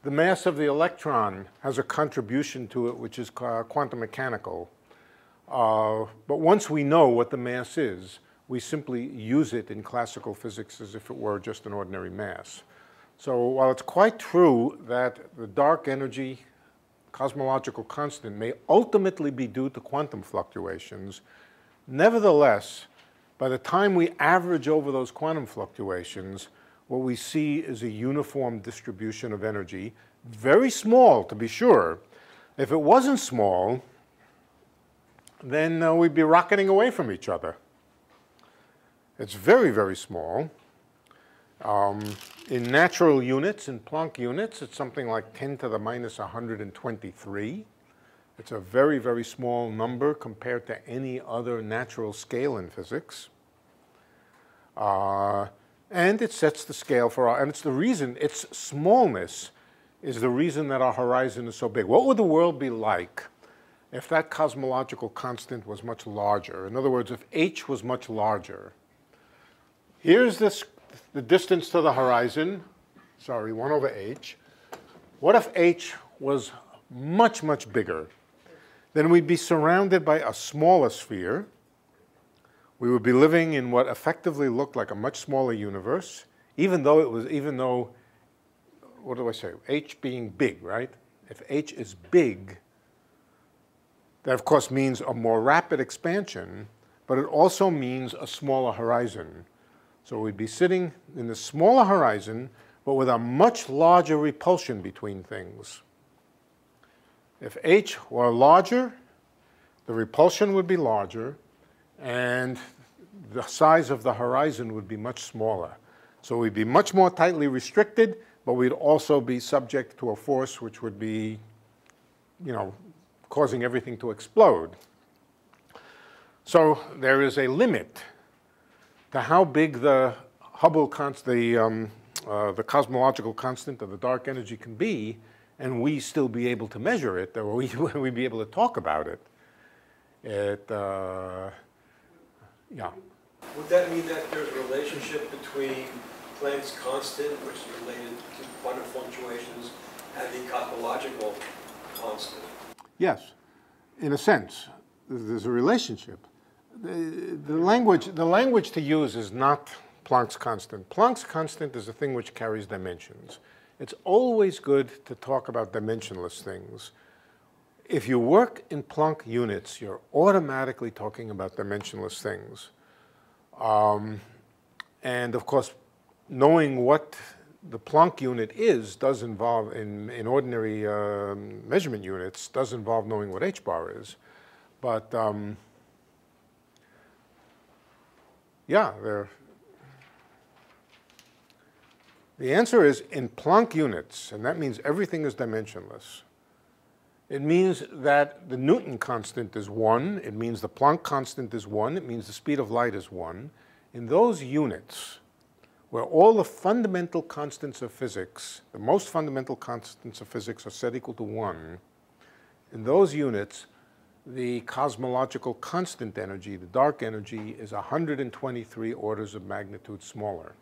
the mass of the electron has a contribution to it which is quantum mechanical. Uh, but once we know what the mass is, we simply use it in classical physics as if it were just an ordinary mass. So while it's quite true that the dark energy cosmological constant may ultimately be due to quantum fluctuations, nevertheless, by the time we average over those quantum fluctuations, what we see is a uniform distribution of energy, very small to be sure. If it wasn't small, then uh, we'd be rocketing away from each other. It's very, very small. Um, in natural units, in Planck units, it's something like 10 to the minus 123. It's a very, very small number compared to any other natural scale in physics. Uh, and it sets the scale for our, and it's the reason, its smallness is the reason that our horizon is so big. What would the world be like if that cosmological constant was much larger? In other words, if h was much larger. Here's this, the distance to the horizon, sorry, 1 over h. What if h was much, much bigger? Then we'd be surrounded by a smaller sphere. We would be living in what effectively looked like a much smaller universe, even though it was, even though, what do I say, h being big, right? If h is big, that of course means a more rapid expansion, but it also means a smaller horizon. So we'd be sitting in the smaller horizon, but with a much larger repulsion between things. If h were larger, the repulsion would be larger, and the size of the horizon would be much smaller. So we'd be much more tightly restricted, but we'd also be subject to a force which would be, you know, causing everything to explode. So there is a limit to how big the Hubble const, the, um, uh, the cosmological constant of the dark energy can be, and we still be able to measure it, or we, we be able to talk about it. It, uh, yeah. Would that mean that there's a relationship between Planck's constant, which is related to quantum fluctuations, and the cosmological constant? Yes, in a sense, there's a relationship. The, the, language, the language to use is not Planck's constant. Planck's constant is a thing which carries dimensions. It's always good to talk about dimensionless things. If you work in Planck units, you're automatically talking about dimensionless things. Um, and of course, knowing what the Planck unit is does involve, in, in ordinary um, measurement units, does involve knowing what h bar is. But um, yeah. The answer is in Planck units, and that means everything is dimensionless. It means that the Newton constant is 1. It means the Planck constant is 1. It means the speed of light is 1. In those units, where all the fundamental constants of physics, the most fundamental constants of physics are set equal to 1, in those units, the cosmological constant energy, the dark energy, is 123 orders of magnitude smaller.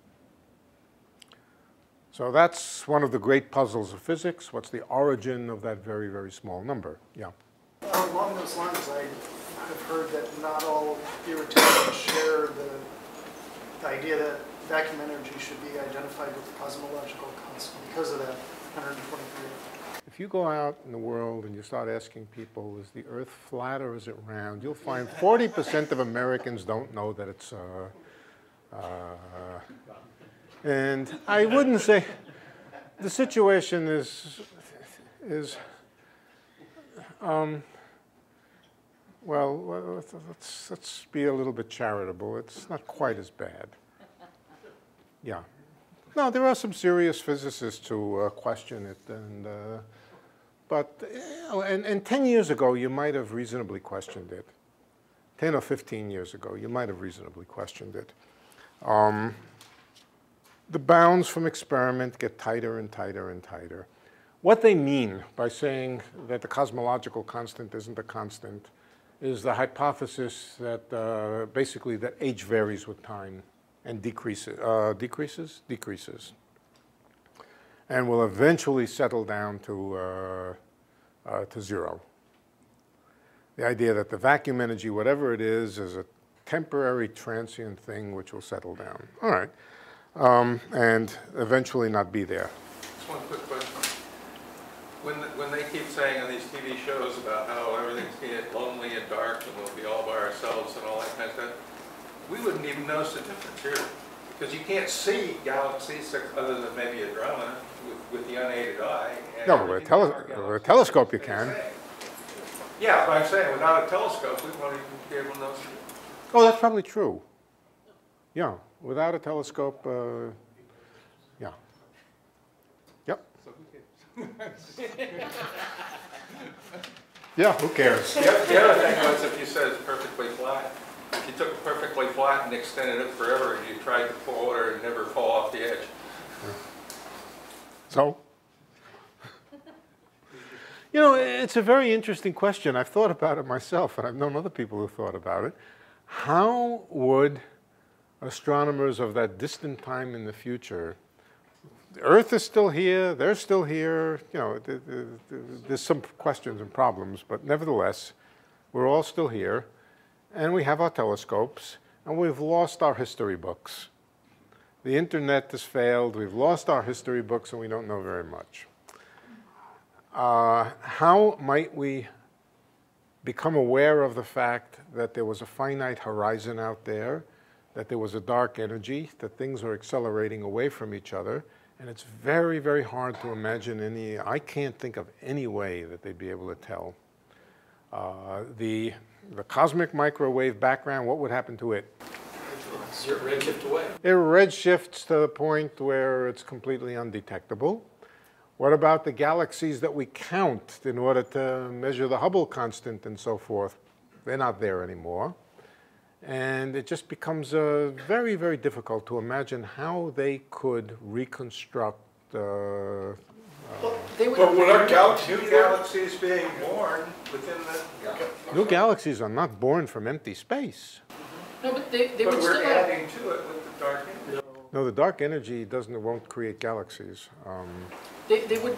So that's one of the great puzzles of physics. What's the origin of that very, very small number? Yeah. Along those lines, I have heard that not all theoreticians share the the idea that vacuum energy should be identified with the cosmological constant because of that 123. If you go out in the world and you start asking people, is the earth flat or is it round? You'll find 40% of Americans don't know that it's, uh, uh, and I wouldn't say, the situation is, is, um, well, let's, let's- be a little bit charitable. It's not quite as bad. Yeah. No, there are some serious physicists who uh, question it, and, uh, but, and, and 10 years ago, you might have reasonably questioned it. 10 or 15 years ago, you might have reasonably questioned it. Um, the bounds from experiment get tighter and tighter and tighter. What they mean by saying that the cosmological constant isn't a constant is the hypothesis that uh, basically that h varies with time and decreases, uh, decreases, decreases, and will eventually settle down to, uh, uh, to zero. The idea that the vacuum energy, whatever it is, is a temporary transient thing which will settle down. All right. Um, and eventually not be there. Just one quick question. When, when they keep saying on these TV shows about how everything's getting lonely and dark and we'll be all by ourselves and all that kind of stuff, we wouldn't even notice the difference here. Because you can't see galaxies other than maybe a with, with the unaided eye. No, but with a, tele- with a telescope you can. Yeah, but I'm saying, without a telescope, we won't even be able to notice it. Oh, that's probably true. Yeah, without a telescope, uh, yeah. Yep. So who cares? yeah, who cares? The the other thing was if you said it's perfectly flat, if you took it perfectly flat and extended it forever and you tried to pull it, it'd never fall off the edge. So? You know, it's a very interesting question. I've thought about it myself, and I've known other people who thought about it. How would astronomers of that distant time in the future, the Earth is still here, they're still here, you know, th- th- th- there's some questions and problems, but nevertheless, we're all still here, and we have our telescopes, and we've lost our history books. The internet has failed, we've lost our history books, and we don't know very much. Uh, how might we become aware of the fact that there was a finite horizon out there, that there was a dark energy, that things are accelerating away from each other, and it's very, very hard to imagine any, I can't think of any way that they'd be able to tell. Uh, the, the cosmic microwave background, what would happen to it? Away. It redshifts to the point where it's completely undetectable. What about the galaxies that we count in order to measure the Hubble constant and so forth? They're not there anymore. And it just becomes uh, very, very difficult to imagine how they could reconstruct uh, Well, they would. But would our galaxy, New galaxies being born within the, new galaxies are not born from empty space. No, but they, they but would we're still have, adding to it with the dark energy. No, the dark energy doesn't, it won't create galaxies. Um, they, they would,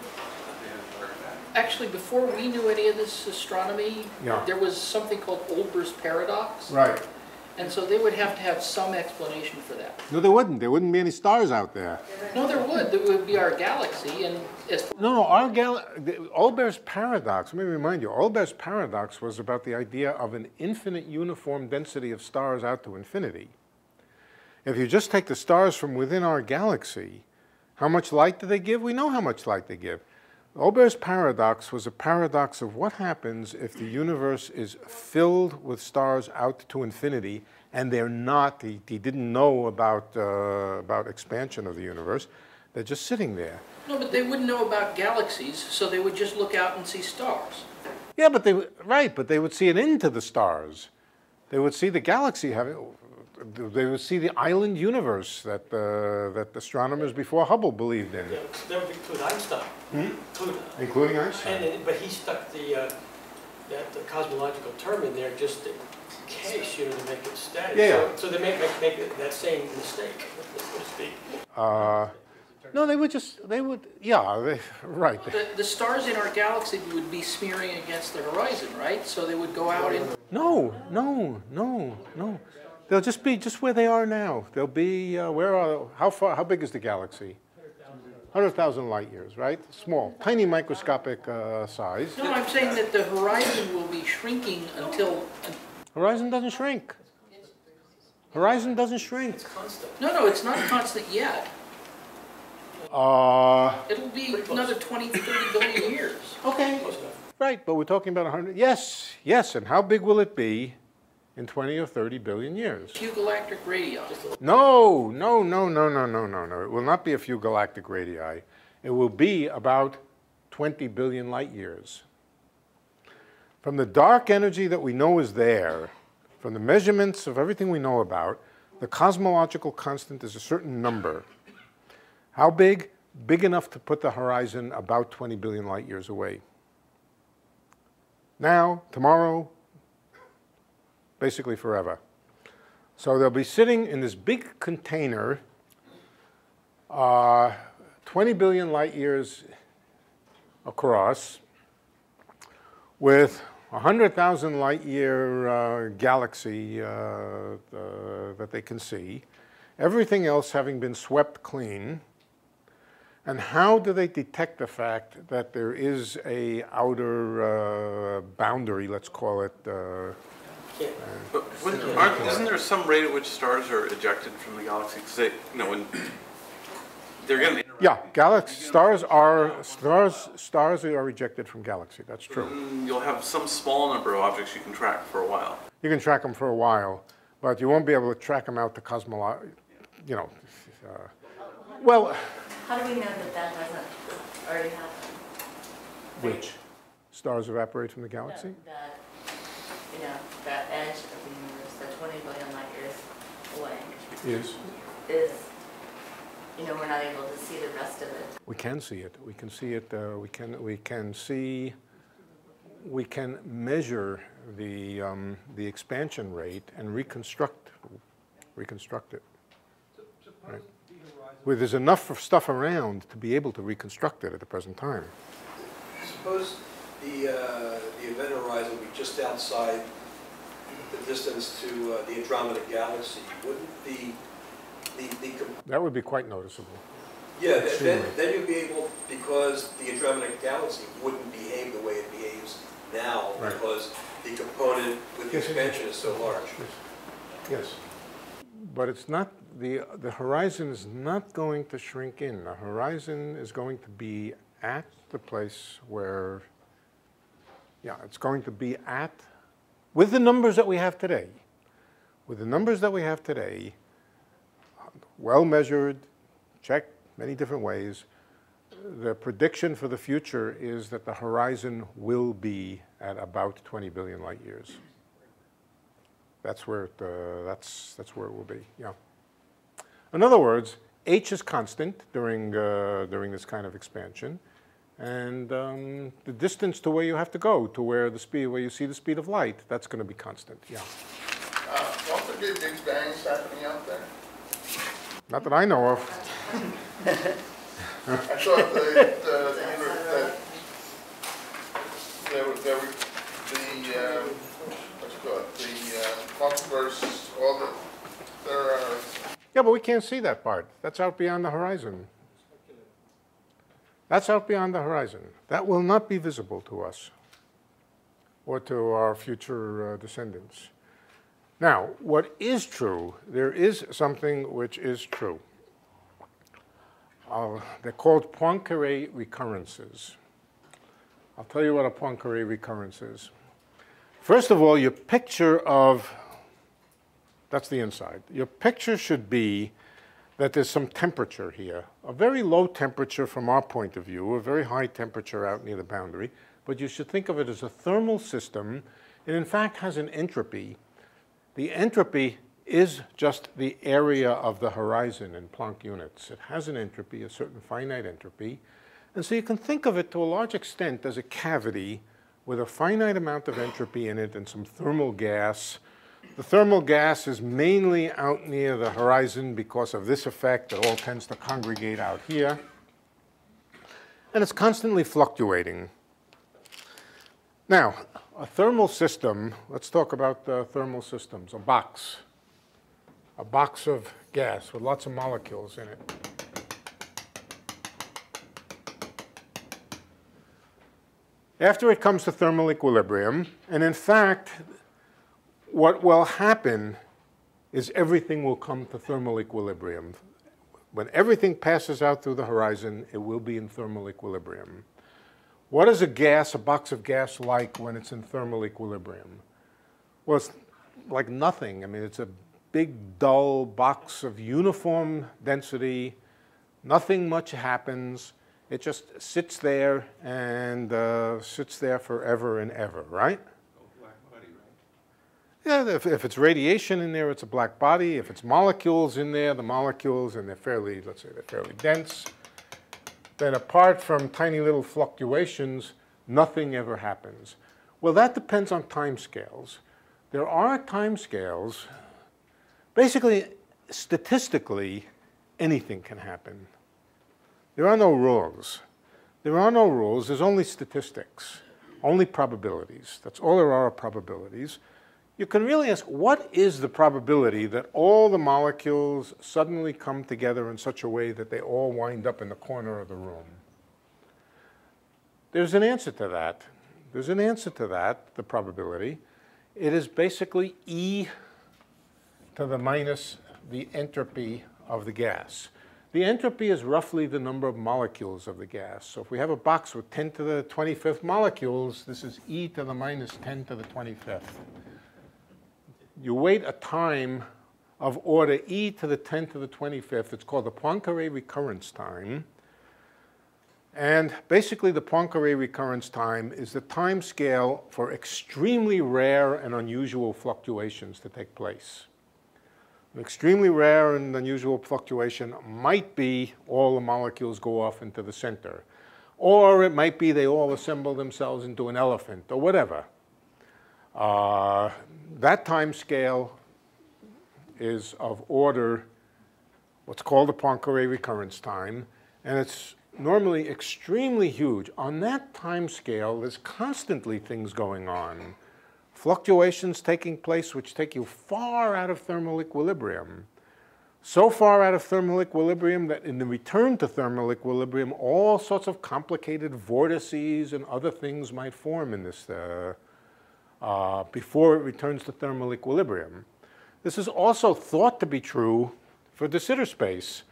actually, before we knew any of this astronomy, Yeah. there was something called Olbers' paradox. right. And so they would have to have some explanation for that. No, there wouldn't. There wouldn't be any stars out there. No, there would, there would be our galaxy, and as, No, no, our gal- the- Olbers' paradox, let me remind you, Olbers' paradox was about the idea of an infinite uniform density of stars out to infinity. If you just take the stars from within our galaxy, how much light do they give? We know how much light they give. Olbers' paradox was a paradox of what happens if the universe is filled with stars out to infinity and they're not, he, he didn't know about, uh, about expansion of the universe, they're just sitting there. no, but they wouldn't know about galaxies, so they would just look out and see stars. Yeah, but they, would- right, but they would see it into the stars. They would see the galaxy having, they would see the island universe that, uh, that astronomers before Hubble believed in, That would include Einstein. Include- including Einstein. And, but he stuck the, uh, that the cosmological term in there just in case, you know, to make it stay. Yeah, So- yeah. So they make, make, make that same mistake, so to speak. Uh, No, they would just, they would, yeah, they, right. The, the stars in our galaxy would be smearing against the horizon, right? So they would go out and, No, no, no, no. They'll just be just where they are now. They'll be, uh, where are, how far, how big is the galaxy? 100,000 light years, right? Small, tiny microscopic uh, size. no, I'm saying that the horizon will be shrinking until, Horizon doesn't shrink. Horizon doesn't shrink. It's constant. No, no, it's not constant yet. Uh, It'll be another 20, 30 billion years. okay. Right, but we're talking about 100, yes, yes, and how big will it be in 20 or 30 billion years? Few galactic radii. No, no, no, no, no, no, no, no. It will not be a few galactic radii. It will be about 20 billion light years. From the dark energy that we know is there, from the measurements of everything we know about, the cosmological constant is a certain number. How big? Big enough to put the horizon about 20 billion light years away. Now, tomorrow, basically forever. So they'll be sitting in this big container, uh, 20 billion light years across, with 100,000 light year uh, galaxy uh, uh, that they can see, everything else having been swept clean. And how do they detect the fact that there is a outer uh, boundary, let's call it, But wouldn't- aren't- isn't there some rate at which stars are ejected from the galaxy? Because they, you know, when, they're gonna. Yeah, galaxy, stars are, stars, stars are ejected from galaxy, that's true. Mm, You'll have some small number of objects you can track for a while. You can track them for a while, but you won't be able to track them out to cosmolo, you know, uh, well, How do we know that that doesn't already happen? which? Stars evaporate from the galaxy? That, you know, that edge of the universe, the 20 billion light years away, Is. is, you know, we're not able to see the rest of it. We can see it, we can see it, uh, we can, we can see, we can measure the, um, the expansion rate and reconstruct, reconstruct it. Right. Well, there's enough stuff around to be able to reconstruct it at the present time. Suppose the, uh, the event horizon would be just outside the distance to uh, the Andromeda Galaxy. Wouldn't the, the, the, That would be quite noticeable. yeah, th- then, then you'd be able, because the Andromeda Galaxy wouldn't behave the way it behaves now, Right. because the component with the Yes, yes, expansion is so large. Yes. But it's not, the, the horizon is not going to shrink in. The horizon is going to be at the place where, yeah, it's going to be at, with the numbers that we have today, with the numbers that we have today, well measured, checked many different ways, the prediction for the future is that the horizon will be at about 20 billion light years. That's where it, uh, that's, that's where it will be, yeah. In other words, h is constant during, uh, during this kind of expansion, and um, the distance to where you have to go, to where the speed, where you see the speed of light, that's going to be constant, yeah. Uh, don't there be big bangs happening out there? Not that I know of. I thought the, the, the, there were, there were, the, um, what's it called, the, uh, multiverse, all the, there are, Yeah, but we can't see that part. That's out beyond the horizon. That's out beyond the horizon. That will not be visible to us or to our future uh, descendants. Now, what is true, there is something which is true. Uh, they're called Poincare recurrences. I'll tell you what a Poincare recurrence is. First of all, your picture of that's the inside. Your picture should be that there's some temperature here, a very low temperature from our point of view, a very high temperature out near the boundary, but you should think of it as a thermal system. It in fact has an entropy. The entropy is just the area of the horizon in Planck units. It has an entropy, a certain finite entropy. And so you can think of it to a large extent as a cavity with a finite amount of entropy in it and some thermal gas The thermal gas is mainly out near the horizon because of this effect. It all tends to congregate out here. And it's constantly fluctuating. Now, a thermal system, let's talk about thermal systems, a box. A box of gas with lots of molecules in it. After it comes to thermal equilibrium, and in fact, what will happen is everything will come to thermal equilibrium. When everything passes out through the horizon, it will be in thermal equilibrium. What is a gas, a box of gas, like when it's in thermal equilibrium? Well, it's like nothing. I mean, it's a big, dull box of uniform density. Nothing much happens. It just sits there and uh, sits there forever and ever, right? Yeah, if, if it's radiation in there, it's a black body. If it's molecules in there, the molecules, and they're fairly, let's say they're fairly dense, then apart from tiny little fluctuations, nothing ever happens. Well, that depends on time scales. There are time scales, basically, statistically, anything can happen. There are no rules. There are no rules, there's only statistics, only probabilities. That's all there are probabilities you can really ask, what is the probability that all the molecules suddenly come together in such a way that they all wind up in the corner of the room? There's an answer to that. There's an answer to that, the probability. It is basically E to the minus the entropy of the gas. The entropy is roughly the number of molecules of the gas. So if we have a box with 10 to the 25th molecules, this is E to the minus 10 to the 25th you wait a time of order e to the 10 to the 25th. It's called the Poincare recurrence time. And basically, the Poincare recurrence time is the time scale for extremely rare and unusual fluctuations to take place. An extremely rare and unusual fluctuation might be all the molecules go off into the center. Or it might be they all assemble themselves into an elephant, or whatever. Uh, that time scale is of order what's called the Poincare recurrence time, and it's normally extremely huge. On that time scale, there's constantly things going on. Fluctuations taking place which take you far out of thermal equilibrium. So far out of thermal equilibrium that in the return to thermal equilibrium, all sorts of complicated vortices and other things might form in this uh, uh, before it returns to thermal equilibrium. This is also thought to be true for de Sitter space,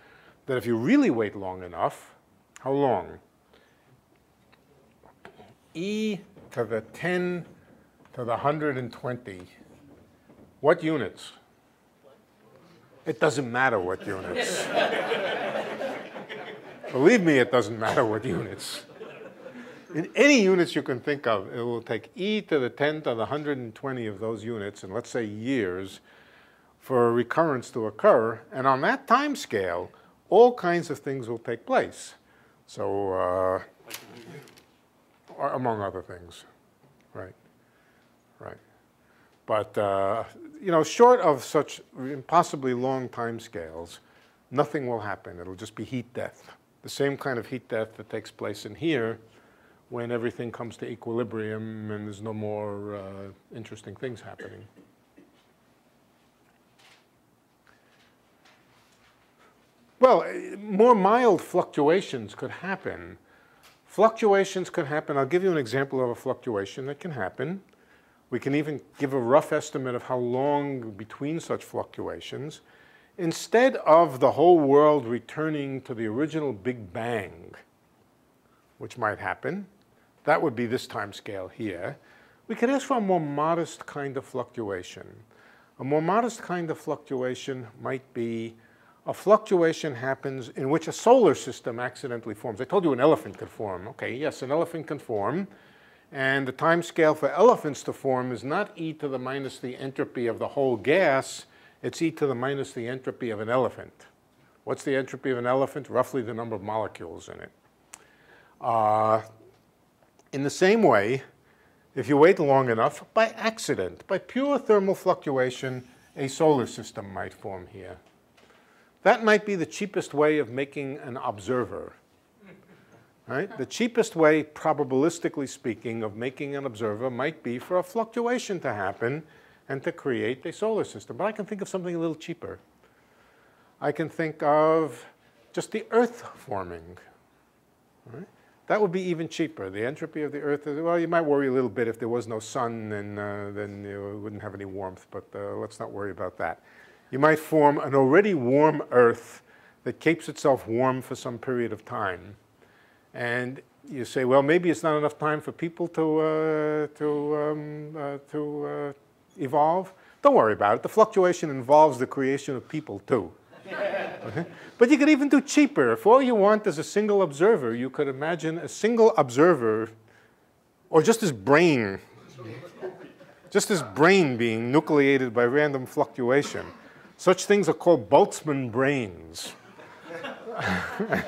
that if you really wait long enough, how long? e to the 10 to the 120. What units? It doesn't matter what units. Believe me, it doesn't matter what units in any units you can think of, it will take e to the 10 to the 120 of those units, and let's say years, for a recurrence to occur. And on that time scale, all kinds of things will take place. So, uh, among other things, right, right. But, uh, you know, short of such impossibly long time scales, nothing will happen. It'll just be heat death. The same kind of heat death that takes place in here when everything comes to equilibrium and there's no more uh, interesting things happening. Well, eh, more mild fluctuations could happen. Fluctuations could happen. I'll give you an example of a fluctuation that can happen. We can even give a rough estimate of how long between such fluctuations. Instead of the whole world returning to the original Big Bang, which might happen, that would be this time scale here. We could ask for a more modest kind of fluctuation. A more modest kind of fluctuation might be a fluctuation happens in which a solar system accidentally forms. I told you an elephant could form. Okay, yes, an elephant can form. And the time scale for elephants to form is not e to the minus the entropy of the whole gas, it's e to the minus the entropy of an elephant. What's the entropy of an elephant? Roughly the number of molecules in it. Uh, in the same way, if you wait long enough, by accident, by pure thermal fluctuation, a solar system might form here. That might be the cheapest way of making an observer. Right? The cheapest way, probabilistically speaking, of making an observer might be for a fluctuation to happen and to create a solar system. But I can think of something a little cheaper. I can think of just the Earth forming. Right? That would be even cheaper. The entropy of the Earth well, you might worry a little bit if there was no sun, and uh, then you wouldn't have any warmth, but uh, let's not worry about that. You might form an already warm Earth that keeps itself warm for some period of time. And you say, well, maybe it's not enough time for people to, uh, to, um, uh, to uh, evolve. Don't worry about it. The fluctuation involves the creation of people too. But you could even do cheaper. If all you want is a single observer, you could imagine a single observer, or just his brain, just his brain being nucleated by random fluctuation. Such things are called Boltzmann brains.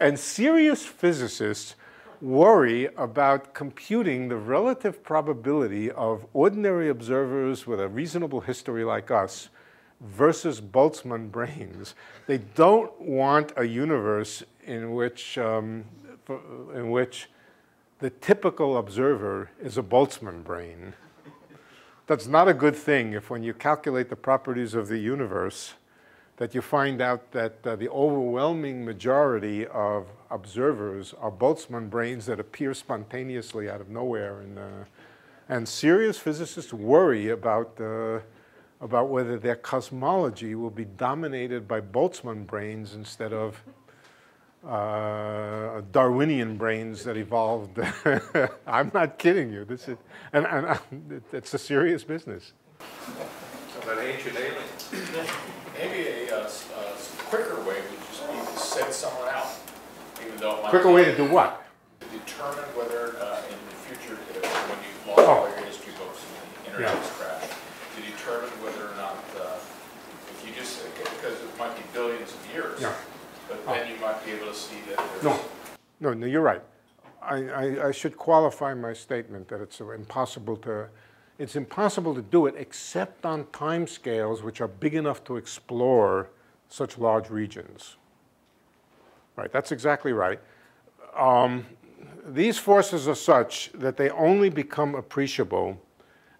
and serious physicists worry about computing the relative probability of ordinary observers with a reasonable history like us versus Boltzmann brains. They don't want a universe in which, um, in which the typical observer is a Boltzmann brain. That's not a good thing if when you calculate the properties of the universe, that you find out that uh, the overwhelming majority of observers are Boltzmann brains that appear spontaneously out of nowhere. And, uh, and serious physicists worry about, uh, about whether their cosmology will be dominated by Boltzmann brains instead of uh, Darwinian brains that evolved. I'm not kidding you. This is, and, and it's a serious business. About ancient aliens. Maybe a, uh, uh, quicker way would just be to send someone out, even though it might. Quicker way to do what? To determine whether, uh, in the future, uh, when you've lost all your history books and the internet has crashed, to determine whether or not, uh, if you just, because it might be billions of years. Yeah. But then you might be able to see that there's. No, no, no, you're right. I, I, I should qualify my statement that it's impossible to, it's impossible to do it except on time scales which are big enough to explore such large regions. Right, that's exactly right. Um, these forces are such that they only become appreciable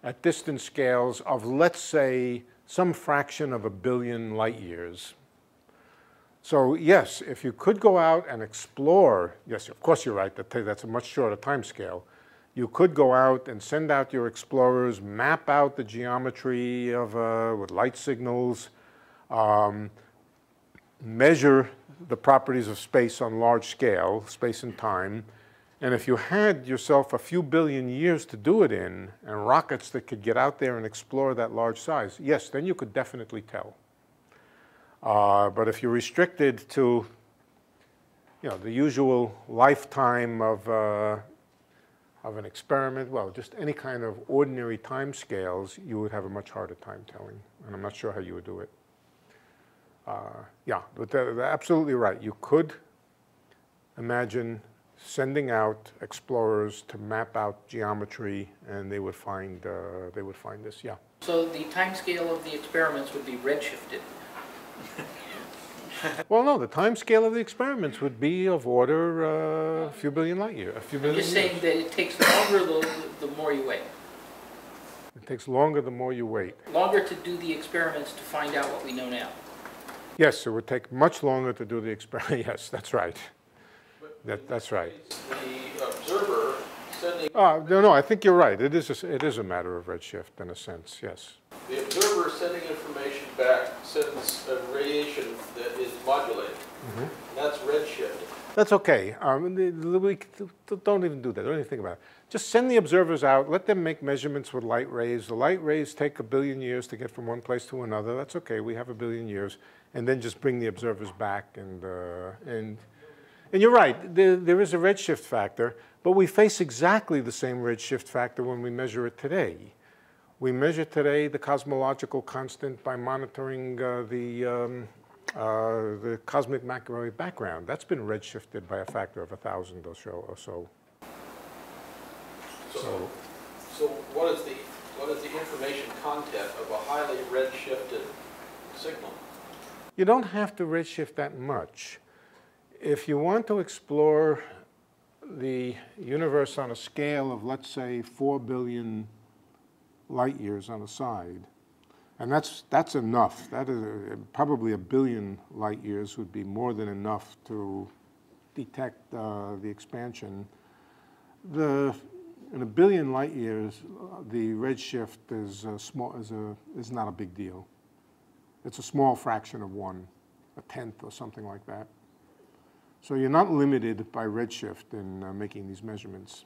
at distance scales of, let's say, some fraction of a billion light years. So yes, if you could go out and explore, yes, of course you're right, that's a much shorter time scale. You could go out and send out your explorers, map out the geometry of, uh, with light signals, um, measure the properties of space on large scale, space and time, and if you had yourself a few billion years to do it in, and rockets that could get out there and explore that large size, yes, then you could definitely tell. Uh, but if you're restricted to, you know, the usual lifetime of, uh, of an experiment, well, just any kind of ordinary time scales, you would have a much harder time telling. And I'm not sure how you would do it. Uh, yeah, but they're, they're absolutely right. You could imagine sending out explorers to map out geometry, and they would find, uh, they would find this, yeah. So the time scale of the experiments would be redshifted. Well, no, the time scale of the experiments would be of order uh, a few billion light years. a few I'm billion just years. saying that it takes longer the, the more you wait. It takes longer the more you wait. Longer to do the experiments to find out what we know now. Yes, it would take much longer to do the experiment. Yes, that's right. That, that's right. The observer sending, Uh, no, no, I think you're right. It is, a, it is a matter of redshift in a sense, yes. the observer sending information back sends a radiation that is modulated. Mm-hmm. And that's redshift. That's okay. Um, the, the, we, don't even do that. Don't even think about it. Just send the observers out. Let them make measurements with light rays. The light rays take a billion years to get from one place to another. That's okay. We have a billion years. And then just bring the observers back. And, uh, and, and you're right. There, there is a redshift factor. But we face exactly the same redshift factor when we measure it today. We measure today the cosmological constant by monitoring uh, the, um, uh, the cosmic microwave background. That's been redshifted by a factor of a thousand or so. Or so. So, So what is the, what is the information content of a highly redshifted signal? you don't have to redshift that much. If you want to explore the universe on a scale of, let's say, 4 billion light years on a side, and that's, that's enough. That is, uh, probably a billion light years would be more than enough to detect uh, the expansion. The, in a billion light years, uh, the redshift is a small, is a, is not a big deal. It's a small fraction of one, a tenth or something like that. So you're not limited by redshift in uh, making these measurements.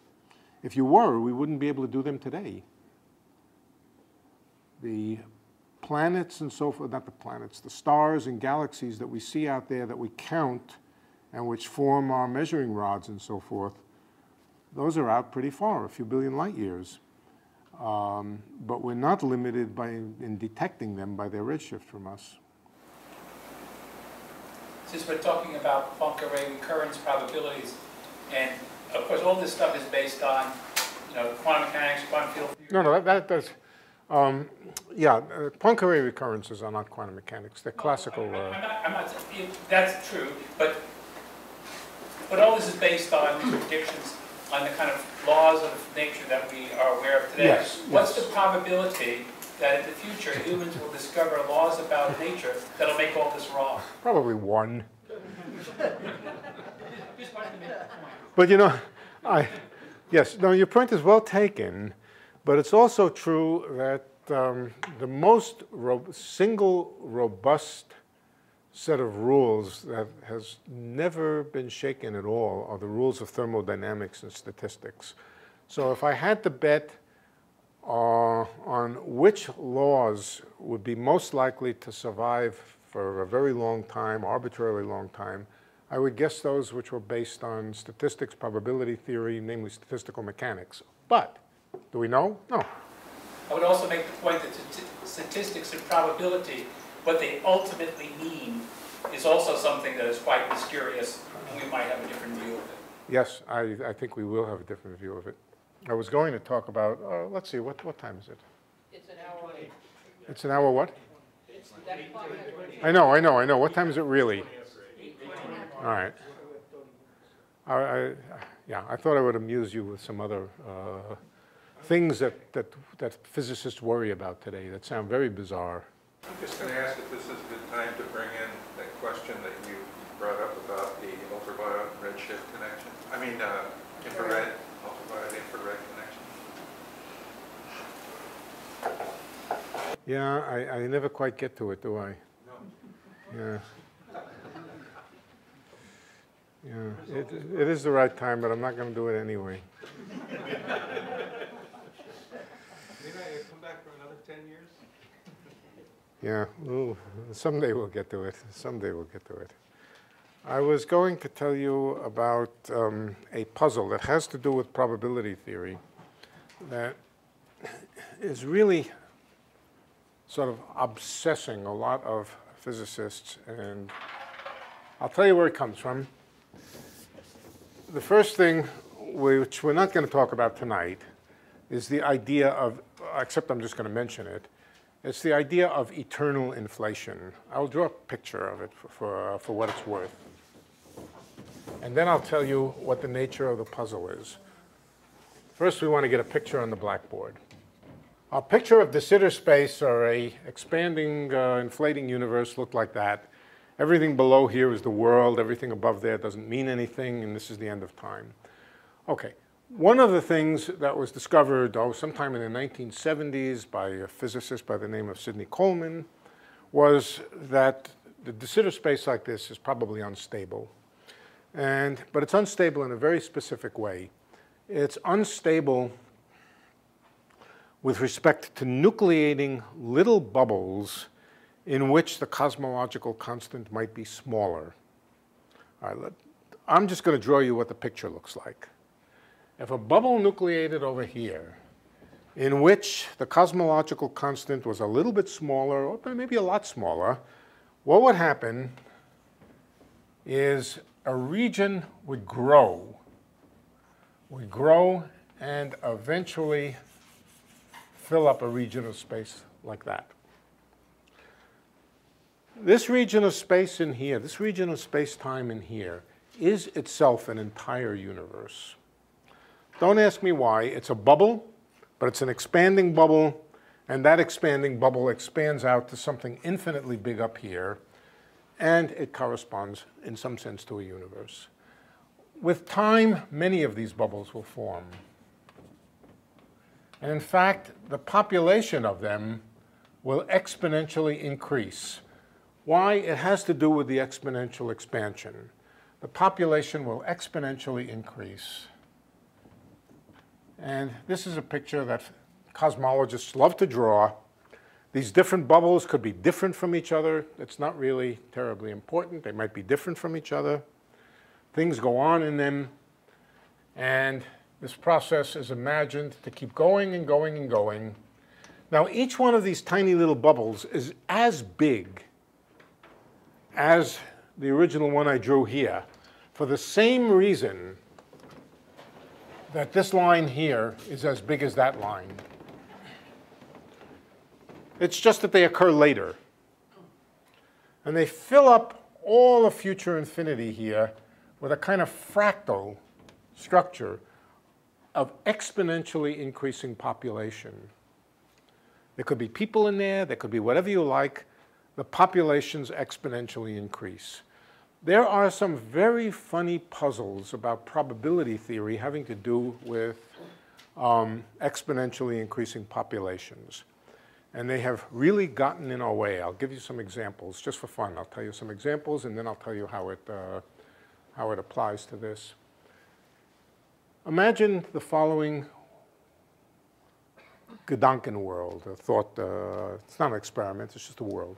If you were, we wouldn't be able to do them today. The planets and so forth, not the planets, the stars and galaxies that we see out there that we count and which form our measuring rods and so forth, those are out pretty far, a few billion light years. Um, but we're not limited by, in detecting them by their redshift from us. Since we're talking about Poincare recurrence probabilities, and of course, all this stuff is based on, you know, quantum mechanics, quantum field theory. No, no, that, that does, um, yeah, uh, Poincare recurrences are not quantum mechanics, they're classical. I'm Uh, not, I'm not, that's true, but, but all this is based on predictions on the kind of laws of nature that we are aware of today. Yes, What's yes. the probability that in the future humans will discover laws about nature that'll make all this wrong? probably one. Just wanted to make point. But you know, I, yes, no, your point is well taken, but it's also true that um, the most ro- single robust set of rules that has never been shaken at all are the rules of thermodynamics and statistics. So if I had to bet uh, on which laws would be most likely to survive for a very long time, arbitrarily long time, I would guess those which were based on statistics, probability theory, namely statistical mechanics. But do we know? No. I would also make the point that statistics and probability, what they ultimately mean, is also something that is quite mysterious, and we might have a different view of it. Yes, I, I think we will have a different view of it. I was going to talk about, uh, let's see, what, what time is it? It's an hour late. It's an hour what? It's that clock has I know, I know, I know. What time is it really? All right. I, I, yeah, I thought I would amuse you with some other uh, things that, that, that physicists worry about today that sound very bizarre. I'm just going to ask if this is a good time to bring in that question that you brought up about the ultraviolet redshift connection. I mean, uh, infrared, ultraviolet infrared connection. Yeah, I, I never quite get to it, do I? No. Yeah. Yeah, it, it is the right time, but I'm not going to do it anyway. Maybe I come back for another 10 years? Yeah, ooh, someday we'll get to it. Someday we'll get to it. I was going to tell you about um, a puzzle that has to do with probability theory that is really sort of obsessing a lot of physicists, and I'll tell you where it comes from. The first thing, which we're not going to talk about tonight, is the idea of, except I'm just going to mention it, it's the idea of eternal inflation. I'll draw a picture of it for, for, uh, for what it's worth. And then I'll tell you what the nature of the puzzle is. First, we want to get a picture on the blackboard. A picture of de Sitter space or a expanding, uh, inflating universe looked like that. Everything below here is the world. Everything above there doesn't mean anything, and this is the end of time. Okay. One of the things that was discovered oh, sometime in the 1970s by a physicist by the name of Sidney Coleman was that the de Sitter space like this is probably unstable. And, but it's unstable in a very specific way. It's unstable with respect to nucleating little bubbles in which the cosmological constant might be smaller. All right, let, I'm just going to draw you what the picture looks like. If a bubble nucleated over here, in which the cosmological constant was a little bit smaller, or maybe a lot smaller, what would happen is a region would grow, would grow and eventually fill up a region of space like that. This region of space in here, this region of space-time in here, is itself an entire universe. Don't ask me why. It's a bubble, but it's an expanding bubble, and that expanding bubble expands out to something infinitely big up here, and it corresponds, in some sense, to a universe. With time, many of these bubbles will form. And in fact, the population of them will exponentially increase. Why? It has to do with the exponential expansion. The population will exponentially increase. And this is a picture that cosmologists love to draw. These different bubbles could be different from each other. It's not really terribly important. They might be different from each other. Things go on in them. And this process is imagined to keep going and going and going. Now, each one of these tiny little bubbles is as big as the original one I drew here for the same reason that this line here is as big as that line. It's just that they occur later. And they fill up all of future infinity here with a kind of fractal structure of exponentially increasing population. There could be people in there, there could be whatever you like, the populations exponentially increase. There are some very funny puzzles about probability theory having to do with um, exponentially increasing populations. And they have really gotten in our way. I'll give you some examples just for fun. I'll tell you some examples and then I'll tell you how it, uh, how it applies to this. Imagine the following Gedanken world, a thought, uh, it's not an experiment, it's just a world.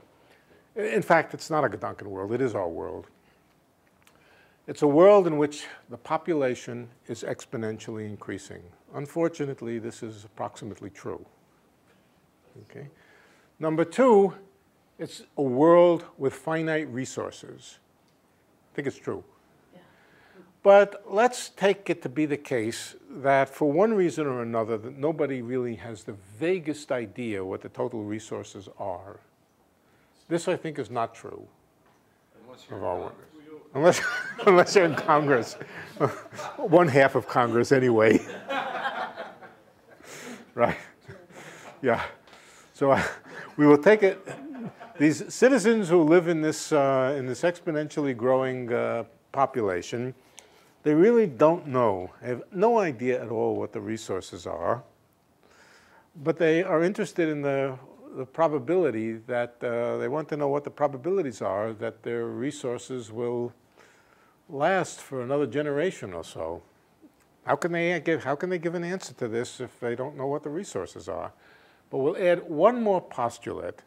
In fact, it's not a Gedanken world, it is our world. It's a world in which the population is exponentially increasing. Unfortunately, this is approximately true. Okay? Number two, it's a world with finite resources. I think it's true. But let's take it to be the case that for one reason or another, that nobody really has the vaguest idea what the total resources are. This, I think, is not true. Unless you're of our Congress. Unless, unless you're in Congress. One half of Congress, anyway. right? Yeah. So uh, we will take it. These citizens who live in this, uh, in this exponentially growing uh, population, they really don't know, they have no idea at all what the resources are, but they are interested in the, the probability that uh, they want to know what the probabilities are that their resources will last for another generation or so. How can they give, how can they give an answer to this if they don't know what the resources are? But we'll add one more postulate.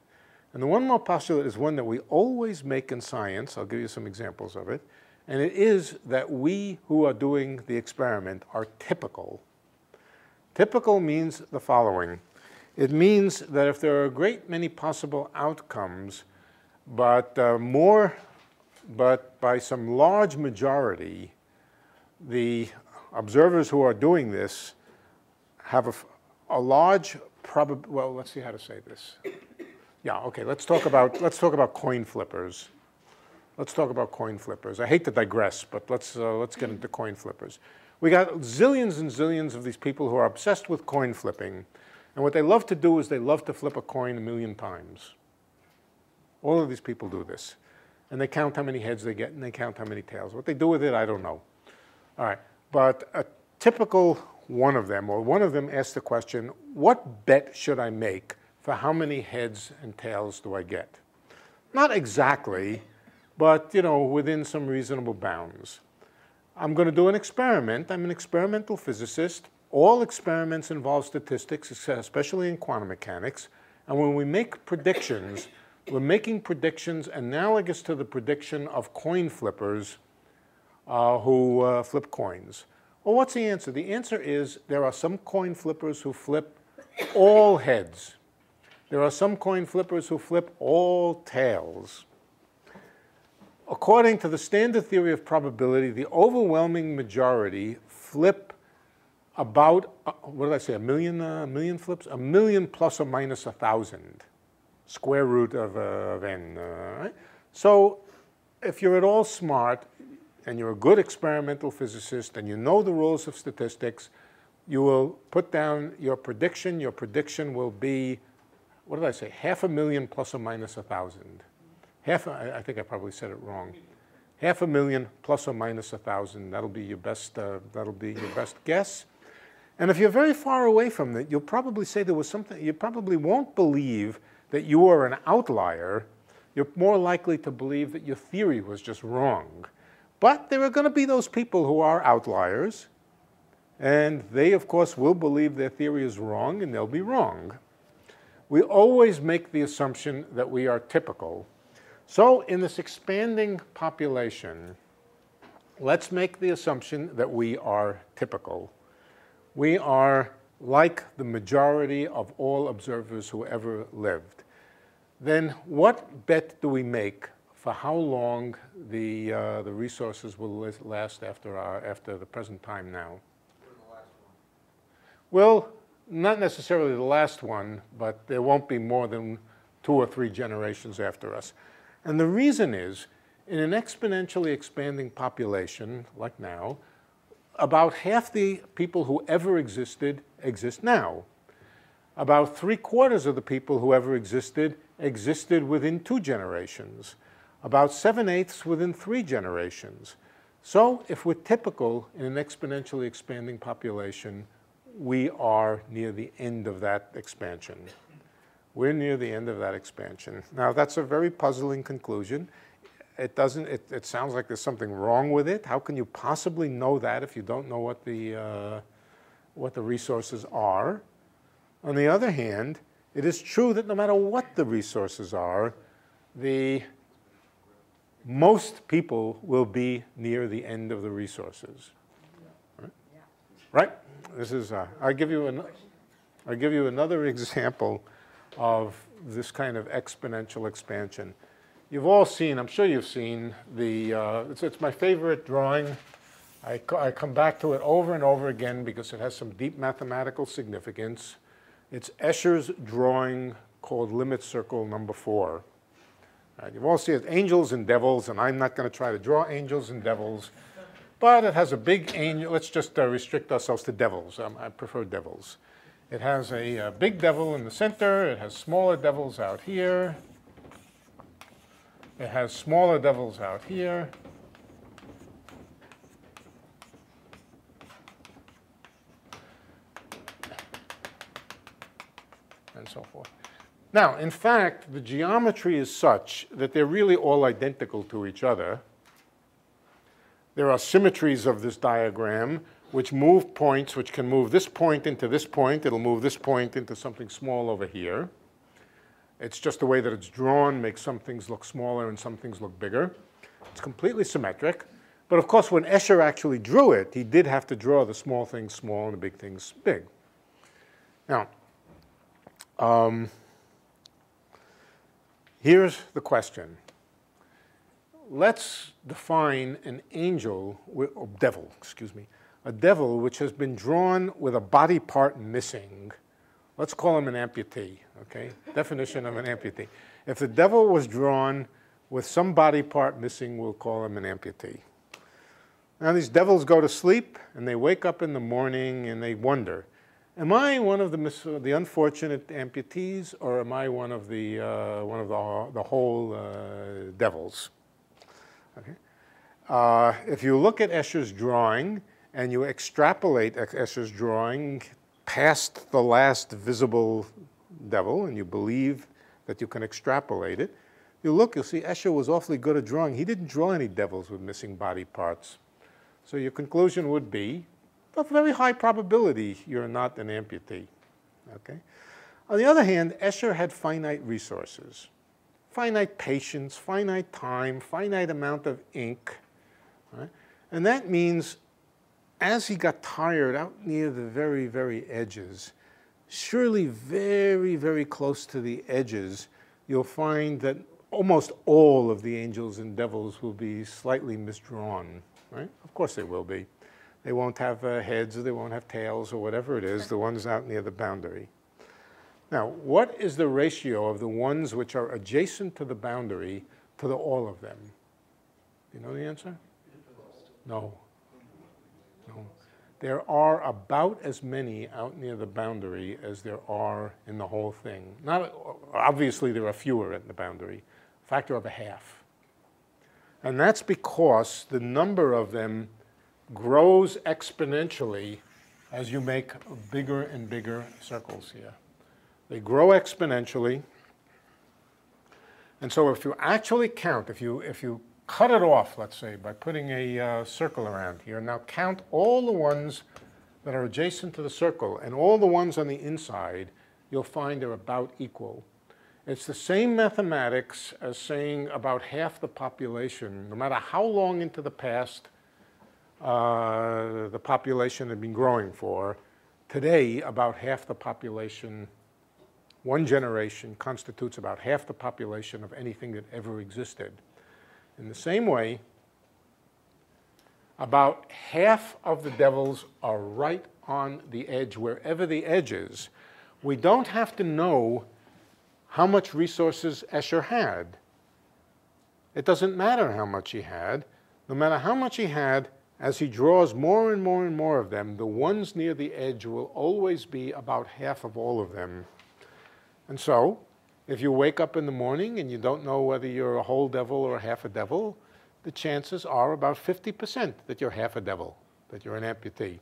And the one more postulate is one that we always make in science. I'll give you some examples of it. And it is that we who are doing the experiment are typical. Typical means the following. It means that if there are a great many possible outcomes, but uh, more, but by some large majority, the observers who are doing this have a, a large probab, well, let's see how to say this. Yeah, okay, let's talk about, let's talk about coin flippers. Let's talk about coin flippers. I hate to digress, but let's, uh, let's get into coin flippers. We got zillions and zillions of these people who are obsessed with coin flipping. And what they love to do is they love to flip a coin a million times. All of these people do this. And they count how many heads they get and they count how many tails. What they do with it, I don't know. All right, but a typical one of them, or one of them asks the question, what bet should I make for how many heads and tails do I get? Not exactly, but you know, within some reasonable bounds. I'm going to do an experiment. I'm an experimental physicist. All experiments involve statistics, especially in quantum mechanics. And when we make predictions, we're making predictions analogous to the prediction of coin flippers uh, who uh, flip coins. Well, what's the answer? The answer is there are some coin flippers who flip all heads. There are some coin flippers who flip all tails. According to the standard theory of probability, the overwhelming majority flip about, uh, what did I say, a million, uh, million flips? A million plus or minus a thousand, square root of, uh, of n, uh, right? So if you're at all smart and you're a good experimental physicist and you know the rules of statistics, you will put down your prediction. Your prediction will be, what did I say, half a million plus or minus a thousand. Half, I think I probably said it wrong. Half a million plus or minus a thousand. That'll be your best. Uh, that'll be your best guess. And if you're very far away from it, you'll probably say there was something. You probably won't believe that you are an outlier. You're more likely to believe that your theory was just wrong. But there are going to be those people who are outliers, and they, of course, will believe their theory is wrong, and they'll be wrong. We always make the assumption that we are typical. So in this expanding population, let's make the assumption that we are typical. We are like the majority of all observers who ever lived. Then what bet do we make for how long the, uh, the resources will last after, our, after the present time now? Well, not necessarily the last one, but there won't be more than two or three generations after us. And the reason is, in an exponentially expanding population, like now, about half the people who ever existed exist now. About three quarters of the people who ever existed existed within two generations. About seven eighths within three generations. So if we're typical in an exponentially expanding population, we are near the end of that expansion. We're near the end of that expansion. Now, that's a very puzzling conclusion. It doesn't, it, it sounds like there's something wrong with it. How can you possibly know that if you don't know what the, uh, what the resources are? On the other hand, it is true that no matter what the resources are, the most people will be near the end of the resources. Right? right? This is, uh, I'll give you an, I'll give you another example of this kind of exponential expansion. You've all seen, I'm sure you've seen, the, uh, it's, it's, my favorite drawing. I, I come back to it over and over again because it has some deep mathematical significance. It's Escher's drawing called limit circle number four. Right, you've all seen it, angels and devils, and I'm not going to try to draw angels and devils, but it has a big angel. Let's just uh, restrict ourselves to devils. Um, I prefer devils. It has a, a, big devil in the center. It has smaller devils out here. It has smaller devils out here. And so forth. Now, in fact, the geometry is such that they're really all identical to each other. There are symmetries of this diagram which move points, which can move this point into this point. It'll move this point into something small over here. It's just the way that it's drawn makes some things look smaller and some things look bigger. It's completely symmetric. But of course, when Escher actually drew it, he did have to draw the small things small and the big things big. Now, um, here's the question. Let's define an angel, or devil, excuse me, a devil which has been drawn with a body part missing. Let's call him an amputee, okay? Definition of an amputee. If the devil was drawn with some body part missing, we'll call him an amputee. Now these devils go to sleep and they wake up in the morning and they wonder, am I one of the, the unfortunate amputees or am I one of the, uh, one of the, the whole uh, devils? Okay. Uh, if you look at Escher's drawing, and you extrapolate Escher's drawing past the last visible devil, and you believe that you can extrapolate it, you look, you'll see Escher was awfully good at drawing. He didn't draw any devils with missing body parts. So your conclusion would be, a very high probability you're not an amputee. Okay? On the other hand, Escher had finite resources, finite patience, finite time, finite amount of ink. Right? And that means as he got tired out near the very, very edges, surely very, very close to the edges, you'll find that almost all of the angels and devils will be slightly misdrawn, right? Of course they will be. They won't have uh, heads, or they won't have tails, or whatever it is, the ones out near the boundary. Now, what is the ratio of the ones which are adjacent to the boundary to the all of them? Do you know the answer? No. No. There are about as many out near the boundary as there are in the whole thing. Not, obviously, there are fewer at the boundary, factor of a half. And that's because the number of them grows exponentially as you make bigger and bigger circles here. They grow exponentially. And so if you actually count, if you, if you cut it off, let's say, by putting a uh, circle around here. Now count all the ones that are adjacent to the circle and all the ones on the inside, you'll find they're about equal. It's the same mathematics as saying about half the population, no matter how long into the past uh, the population had been growing for, today about half the population, one generation constitutes about half the population of anything that ever existed. In the same way, about half of the devils are right on the edge, wherever the edge is. We don't have to know how much resources Escher had. It doesn't matter how much he had. No matter how much he had, as he draws more and more and more of them, the ones near the edge will always be about half of all of them. And so, if you wake up in the morning and you don't know whether you're a whole devil or half a devil, the chances are about 50% that you're half a devil, that you're an amputee.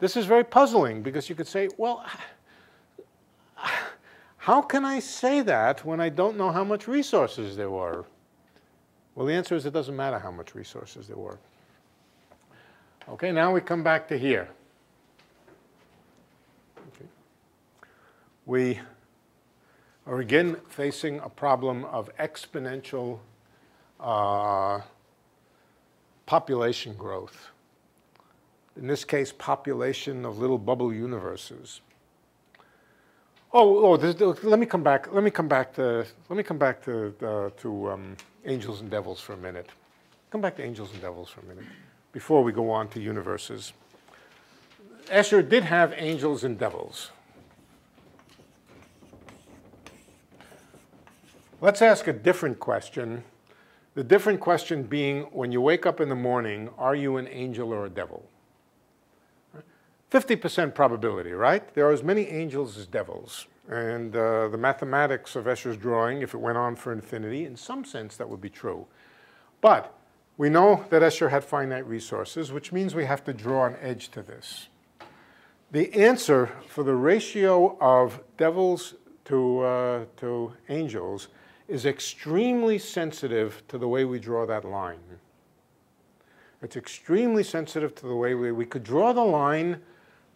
This is very puzzling because you could say, well, how can I say that when I don't know how much resources there were? Well, the answer is it doesn't matter how much resources there were. Okay, now we come back to here. Okay. We are again facing a problem of exponential uh, population growth. In this case, population of little bubble universes. Oh, oh this, let me come back. Let me come back to. Let me come back to uh, to um, angels and devils for a minute. Come back to angels and devils for a minute before we go on to universes. Escher did have angels and devils. Let's ask a different question. The different question being, when you wake up in the morning, are you an angel or a devil? 50% probability, right? There are as many angels as devils. And uh, the mathematics of Escher's drawing, if it went on for infinity, in some sense that would be true. But we know that Escher had finite resources, which means we have to draw an edge to this. The answer for the ratio of devils to, uh, to angels is extremely sensitive to the way we draw that line. It's extremely sensitive to the way we, we could draw the line.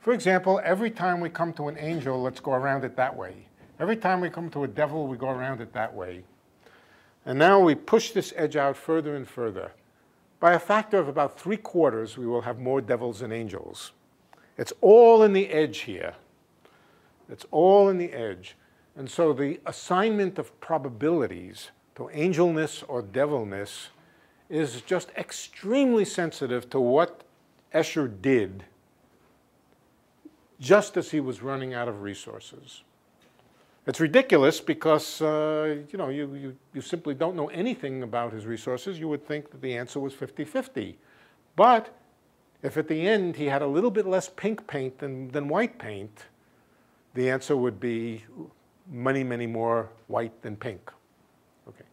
For example, every time we come to an angel, let's go around it that way. Every time we come to a devil, we go around it that way. And now we push this edge out further and further. By a factor of about three quarters, we will have more devils than angels. It's all in the edge here. It's all in the edge. And so the assignment of probabilities to angelness or devilness is just extremely sensitive to what Escher did just as he was running out of resources. It's ridiculous because uh, you, know, you, you, you simply don't know anything about his resources. You would think that the answer was 50-50. But if at the end he had a little bit less pink paint than, than white paint, the answer would be many, many more white than pink. Okay.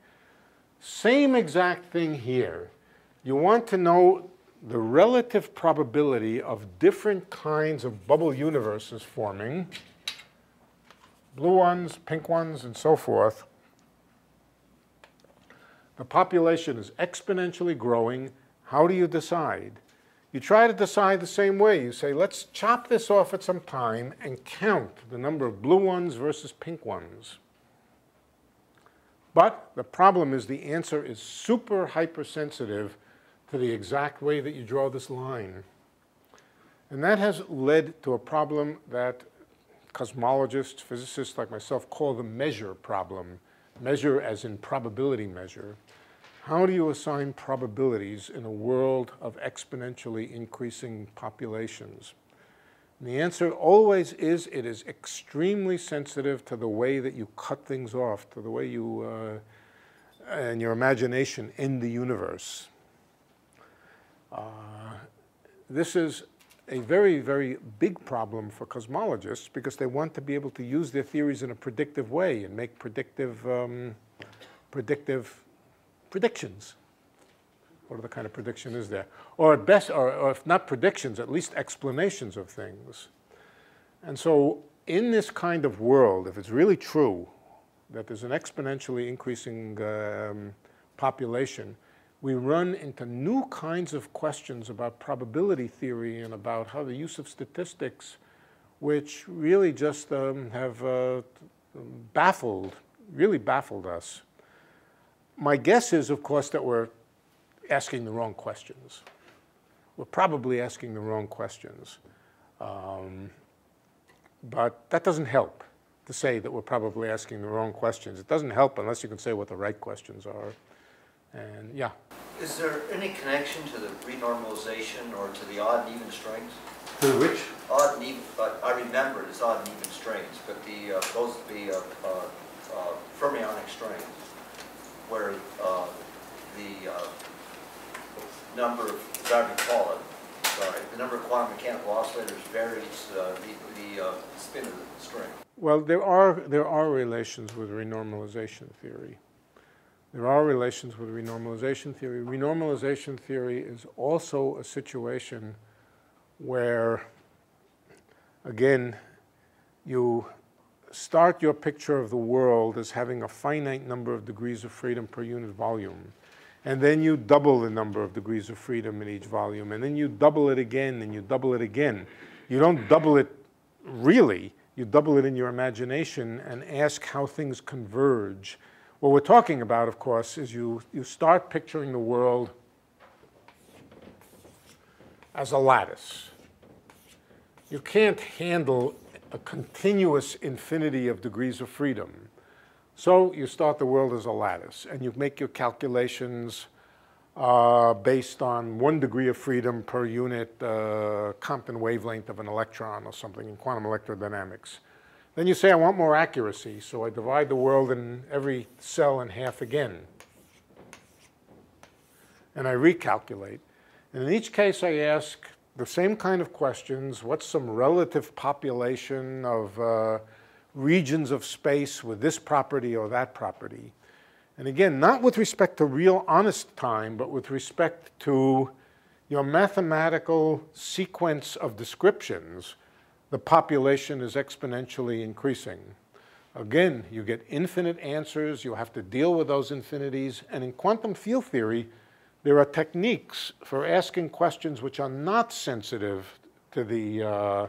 Same exact thing here. You want to know the relative probability of different kinds of bubble universes forming, blue ones, pink ones, and so forth. The population is exponentially growing. How do you decide? You try to decide the same way. You say, let's chop this off at some time and count the number of blue ones versus pink ones. But the problem is the answer is super hypersensitive to the exact way that you draw this line. And that has led to a problem that cosmologists, physicists like myself call the measure problem. Measure as in probability measure. How do you assign probabilities in a world of exponentially increasing populations? And the answer always is it is extremely sensitive to the way that you cut things off, to the way you, uh, and your imagination in the universe. Uh, this is a very, very big problem for cosmologists because they want to be able to use their theories in a predictive way and make predictive, um, predictive predictions. What other kind of prediction is there? Or at best, or, or if not predictions, at least explanations of things. And so in this kind of world, if it's really true that there's an exponentially increasing um, population, we run into new kinds of questions about probability theory and about how the use of statistics, which really just um, have uh, baffled, really baffled us. My guess is, of course, that we're asking the wrong questions. We're probably asking the wrong questions. Um, but that doesn't help to say that we're probably asking the wrong questions. It doesn't help unless you can say what the right questions are. And yeah. Is there any connection to the renormalization or to the odd and even strings? To which? Odd and even, but I remember it as odd and even strings, but the, uh, those, the, uh, uh, uh, fermionic strings, where, uh, the, uh, number of, as I recall it, sorry, the number of quantum mechanical oscillators varies, uh, the, the, uh, spin of the string. Well, there are, there are relations with renormalization theory. There are relations with renormalization theory. Renormalization theory is also a situation where, again, you start your picture of the world as having a finite number of degrees of freedom per unit volume. And then you double the number of degrees of freedom in each volume. And then you double it again and you double it again. You don't double it really. You double it in your imagination and ask how things converge what we're talking about, of course, is you, you start picturing the world as a lattice. You can't handle a continuous infinity of degrees of freedom. So you start the world as a lattice, and you make your calculations uh, based on one degree of freedom per unit uh, Compton wavelength of an electron or something in quantum electrodynamics. Then you say, I want more accuracy, so I divide the world in every cell in half again. And I recalculate. And in each case, I ask the same kind of questions. What's some relative population of uh, regions of space with this property or that property? And again, not with respect to real honest time, but with respect to your mathematical sequence of descriptions the population is exponentially increasing. Again, you get infinite answers, you have to deal with those infinities, and in quantum field theory, there are techniques for asking questions which are not sensitive to the, uh,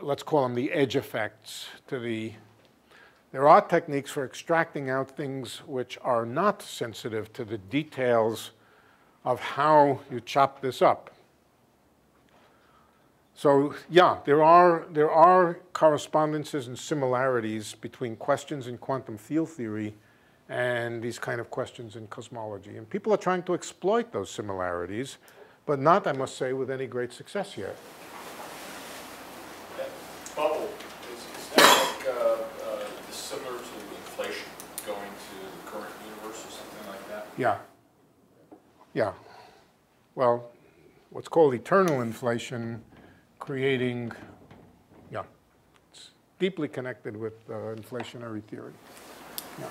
let's call them the edge effects, to the, there are techniques for extracting out things which are not sensitive to the details of how you chop this up. So yeah, there are, there are correspondences and similarities between questions in quantum field theory and these kind of questions in cosmology. And people are trying to exploit those similarities, but not, I must say, with any great success yet. That bubble, is, is that like, uh, uh, similar to inflation going to the current universe or something like that? Yeah. Yeah. Well, what's called eternal inflation creating, yeah, it's deeply connected with uh, inflationary theory. Yeah.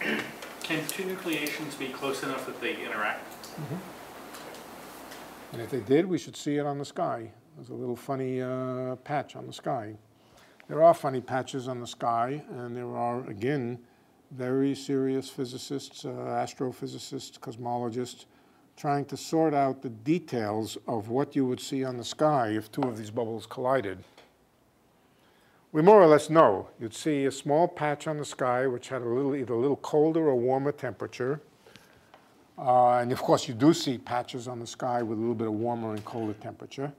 Can two nucleations be close enough that they interact? Mm -hmm. And if they did, we should see it on the sky. There's a little funny uh, patch on the sky. There are funny patches on the sky, and there are, again, very serious physicists, uh, astrophysicists, cosmologists, trying to sort out the details of what you would see on the sky if two of these bubbles collided. We more or less know. You'd see a small patch on the sky which had a little, either a little colder or warmer temperature. Uh, and of course, you do see patches on the sky with a little bit of warmer and colder temperature.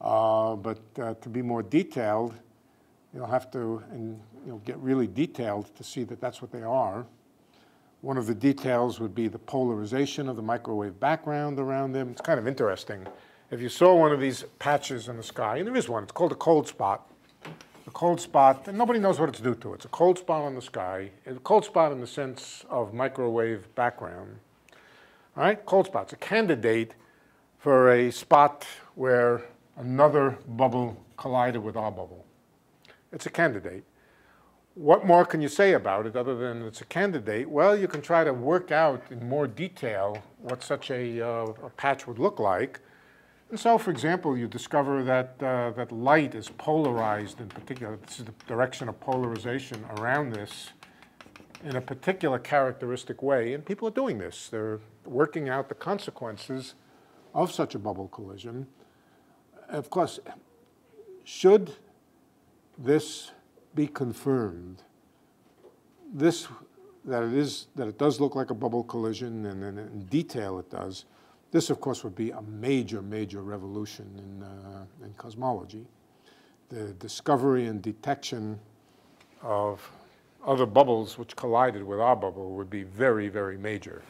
Uh, but uh, to be more detailed, you'll have to and, you'll get really detailed to see that that's what they are. One of the details would be the polarization of the microwave background around them. It's kind of interesting. If you saw one of these patches in the sky, and there is one, it's called a cold spot. A cold spot, and nobody knows what it's due to. It's a cold spot on the sky. A cold spot in the sense of microwave background. All right, cold spot's a candidate for a spot where another bubble collided with our bubble. It's a candidate. What more can you say about it other than it's a candidate? Well, you can try to work out in more detail what such a, uh, a patch would look like. And so, for example, you discover that, uh, that light is polarized in particular. This is the direction of polarization around this in a particular characteristic way. And people are doing this. They're working out the consequences of such a bubble collision. Of course, should this be confirmed, this, that it is, that it does look like a bubble collision, and then in detail it does, this, of course, would be a major, major revolution in, uh, in cosmology. The discovery and detection of other bubbles which collided with our bubble would be very, very major.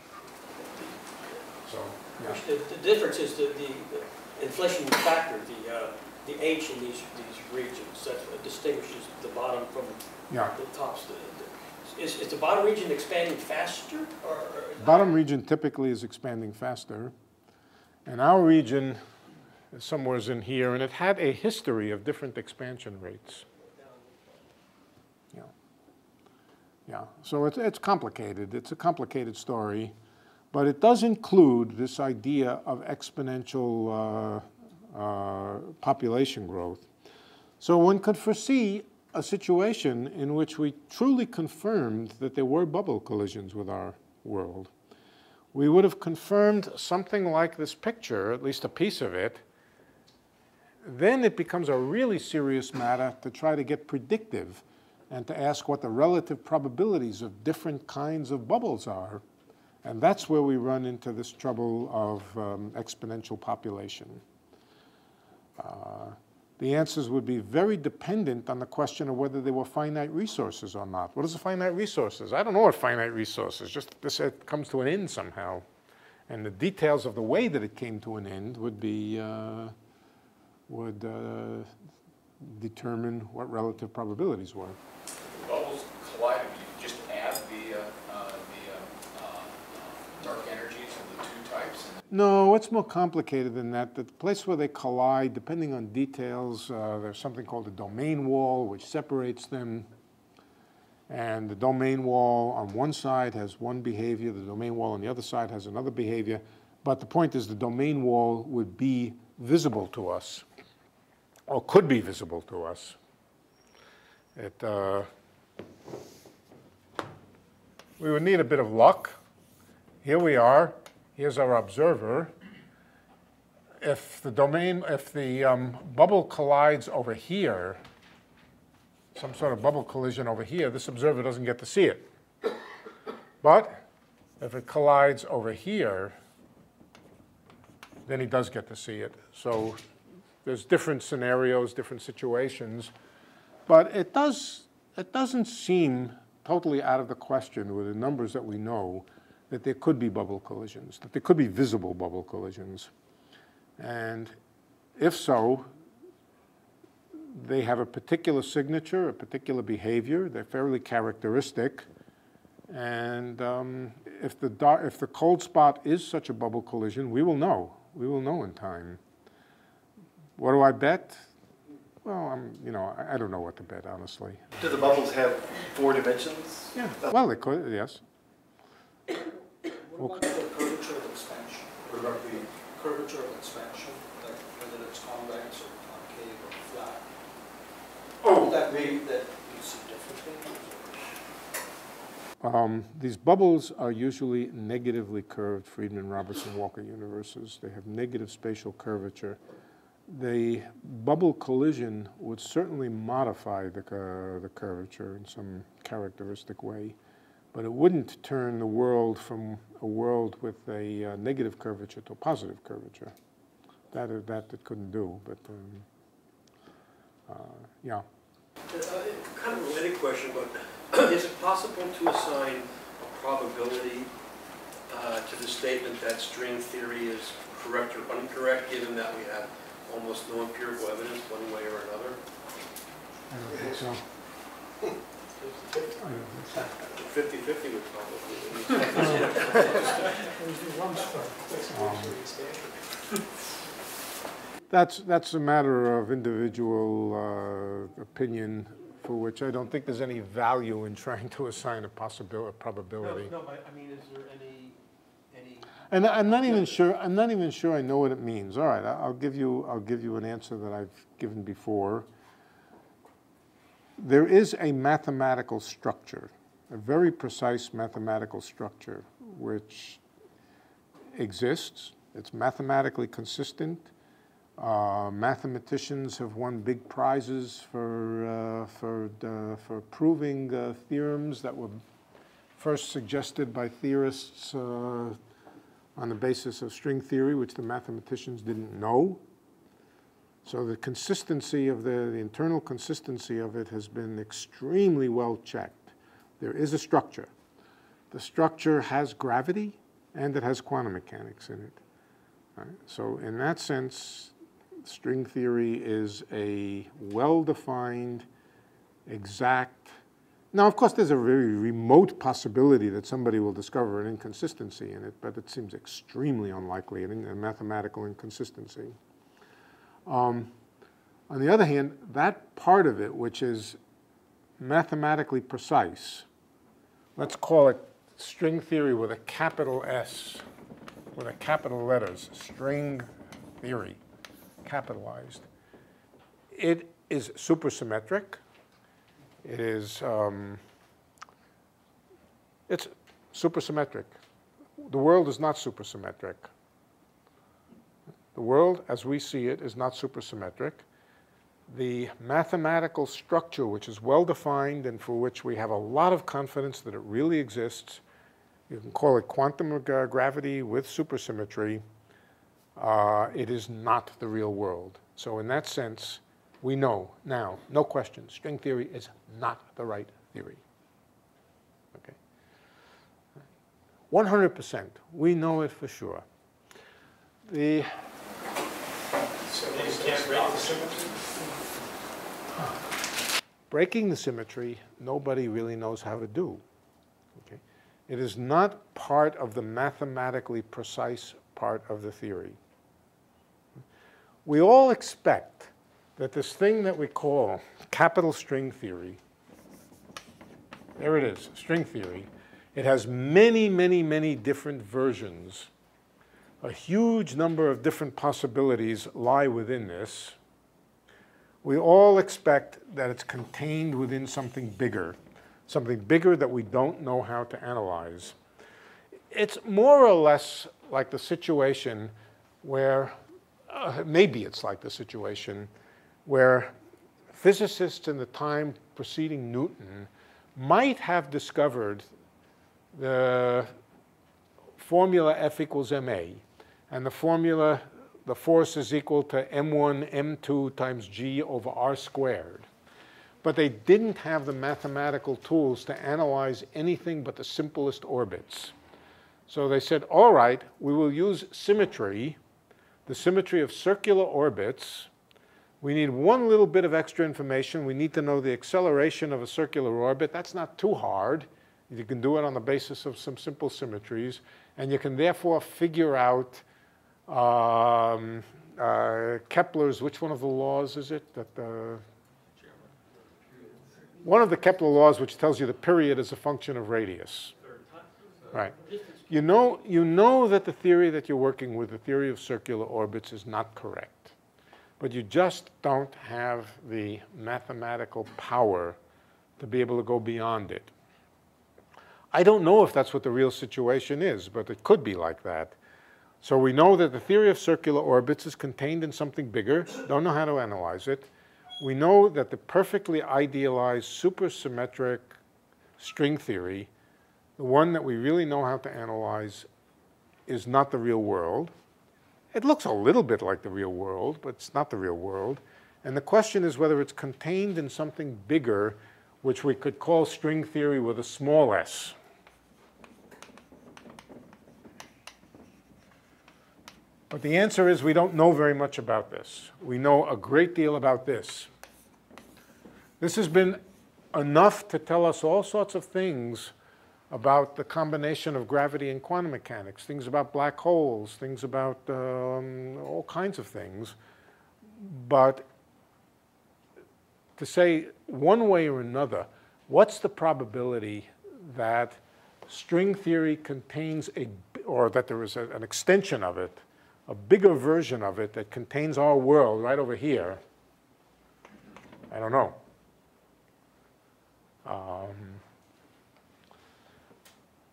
So, yeah. The, the difference is the, the inflation factor, the, uh, the H in these, these regions, that distinguishes the bottom from Yeah. the tops. The- the- Is, is the bottom region expanding faster, or? or- Bottom region typically is expanding faster. And our region is somewhere in here, and it had a history of different expansion rates. Yeah. Yeah, so it's, it's complicated. It's a complicated story. But it does include this idea of exponential uh, uh, population growth. So one could foresee a situation in which we truly confirmed that there were bubble collisions with our world. We would have confirmed something like this picture, at least a piece of it. Then it becomes a really serious matter to try to get predictive and to ask what the relative probabilities of different kinds of bubbles are. And that's where we run into this trouble of um, exponential population. Uh, the answers would be very dependent on the question of whether there were finite resources or not. What is a finite resources? I don't know what finite resources, just this it comes to an end somehow. And the details of the way that it came to an end would be, uh, would uh, determine what relative probabilities were. Bubbles collide, you just add the, uh, uh, the uh, uh, dark energies of the two types? and- No, it's more complicated than that. The place where they collide, depending on details, uh, there's something called a domain wall, which separates them. And the domain wall on one side has one behavior, the domain wall on the other side has another behavior. But the point is, the domain wall would be visible to us, or could be visible to us. It, uh, we would need a bit of luck. Here we are. Here's our observer. If the domain, if the um, bubble collides over here, some sort of bubble collision over here, this observer doesn't get to see it. But if it collides over here, then he does get to see it. So there's different scenarios, different situations. But it does, it doesn't seem totally out of the question with the numbers that we know that there could be bubble collisions, that there could be visible bubble collisions. And if so, they have a particular signature, a particular behavior, they're fairly characteristic. And um, if, the if the cold spot is such a bubble collision, we will know. We will know in time. What do I bet? Well, I'm, you know, I, I don't know what to bet, honestly. Do the bubbles have four dimensions? Yeah, well, they could, yes. What about the curvature of expansion? What about the curvature of expansion, like whether it's convex or concave or flat? Oh, That may, that you see differently? Um, these bubbles are usually negatively curved Friedmann, Robertson, Walker universes. They have negative spatial curvature. The bubble collision would certainly modify the, uh, the curvature in some characteristic way, but it wouldn't turn the world from a world with a uh, negative curvature to a positive curvature. That, that it couldn't do, but um, uh, yeah. Uh, Kind of a related question, but is it possible to assign a probability uh, to the statement that string theory is correct or incorrect, given that we have almost no empirical evidence one way or another? I don't think so. I don't think so. Fifty-fifty would probably. That's, that's a matter of individual uh, opinion for which I don't think there's any value in trying to assign a possibility, a probability. No, but I mean, is there any, any? And I'm not even sure, I'm not even sure I know what it means. All right, I- I'll give you, I'll give you an answer that I've given before. There is a mathematical structure, a very precise mathematical structure, which exists. It's mathematically consistent. Uh, Mathematicians have won big prizes for, uh, for, uh, for proving uh, theorems that were first suggested by theorists uh, on the basis of string theory, which the mathematicians didn't know. So the consistency of the, the internal consistency of it has been extremely well checked. There is a structure. The structure has gravity and it has quantum mechanics in it. Right? So in that sense, string theory is a well-defined, exact, now, of course, there's a very remote possibility that somebody will discover an inconsistency in it, but it seems extremely unlikely, a mathematical inconsistency. Um, on the other hand, that part of it, which is mathematically precise, let's call it string theory with a capital S, with a capital letters, string theory, capitalized. It is supersymmetric. It is, um, it's supersymmetric. The world is not supersymmetric. The world, as we see it, is not supersymmetric. The mathematical structure, which is well defined and for which we have a lot of confidence that it really exists, you can call it quantum gravity with supersymmetry, uh, it is not the real world. So in that sense, we know now, no question, string theory is not the right theory. Okay. 100%, we know it for sure. The breaking the symmetry, nobody really knows how to do. Okay? It is not part of the mathematically precise part of the theory. We all expect that this thing that we call capital string theory, there it is, string theory, it has many, many, many different versions. A huge number of different possibilities lie within this. We all expect that it's contained within something bigger, something bigger that we don't know how to analyze. It's more or less like the situation where, uh, maybe it's like the situation where physicists in the time preceding Newton might have discovered the formula F equals ma, and the formula, the force is equal to m1, m2 times g over r squared. But they didn't have the mathematical tools to analyze anything but the simplest orbits. So they said, all right, we will use symmetry, the symmetry of circular orbits. We need one little bit of extra information. We need to know the acceleration of a circular orbit. That's not too hard. You can do it on the basis of some simple symmetries. And you can therefore figure out um, uh, Kepler's, which one of the laws is it? That uh, one of the Kepler laws which tells you the period is a function of radius. Right. You know, you know that the theory that you're working with, the theory of circular orbits, is not correct. But you just don't have the mathematical power to be able to go beyond it. I don't know if that's what the real situation is, but it could be like that. So we know that the theory of circular orbits is contained in something bigger, don't know how to analyze it. We know that the perfectly idealized supersymmetric string theory, the one that we really know how to analyze, is not the real world. It looks a little bit like the real world, but it's not the real world. And the question is whether it's contained in something bigger, which we could call string theory with a small s. But the answer is we don't know very much about this. We know a great deal about this. This has been enough to tell us all sorts of things about the combination of gravity and quantum mechanics, things about black holes, things about um, all kinds of things. But to say one way or another, what's the probability that string theory contains a, or that there is a, an extension of it, a bigger version of it that contains our world right over here? I don't know. Um,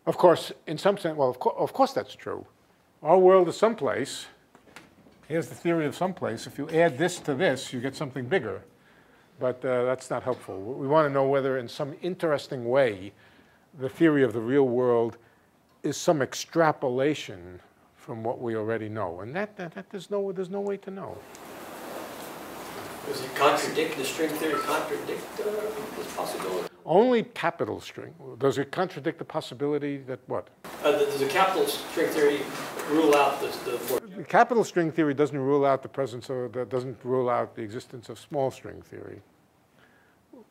of course, in some sense, well, of, co of course that's true. Our world is someplace. Here's the theory of someplace. If you add this to this, you get something bigger. But uh, that's not helpful. We want to know whether in some interesting way the theory of the real world is some extrapolation from what we already know. And that, that, that there's, no, there's no way to know. Does it contradict, the string theory contradict uh, this possibility? Only capital string. Does it contradict the possibility that what? Uh, Does the capital string theory rule out the, the The capital string theory doesn't rule out the presence of, that doesn't rule out the existence of small string theory.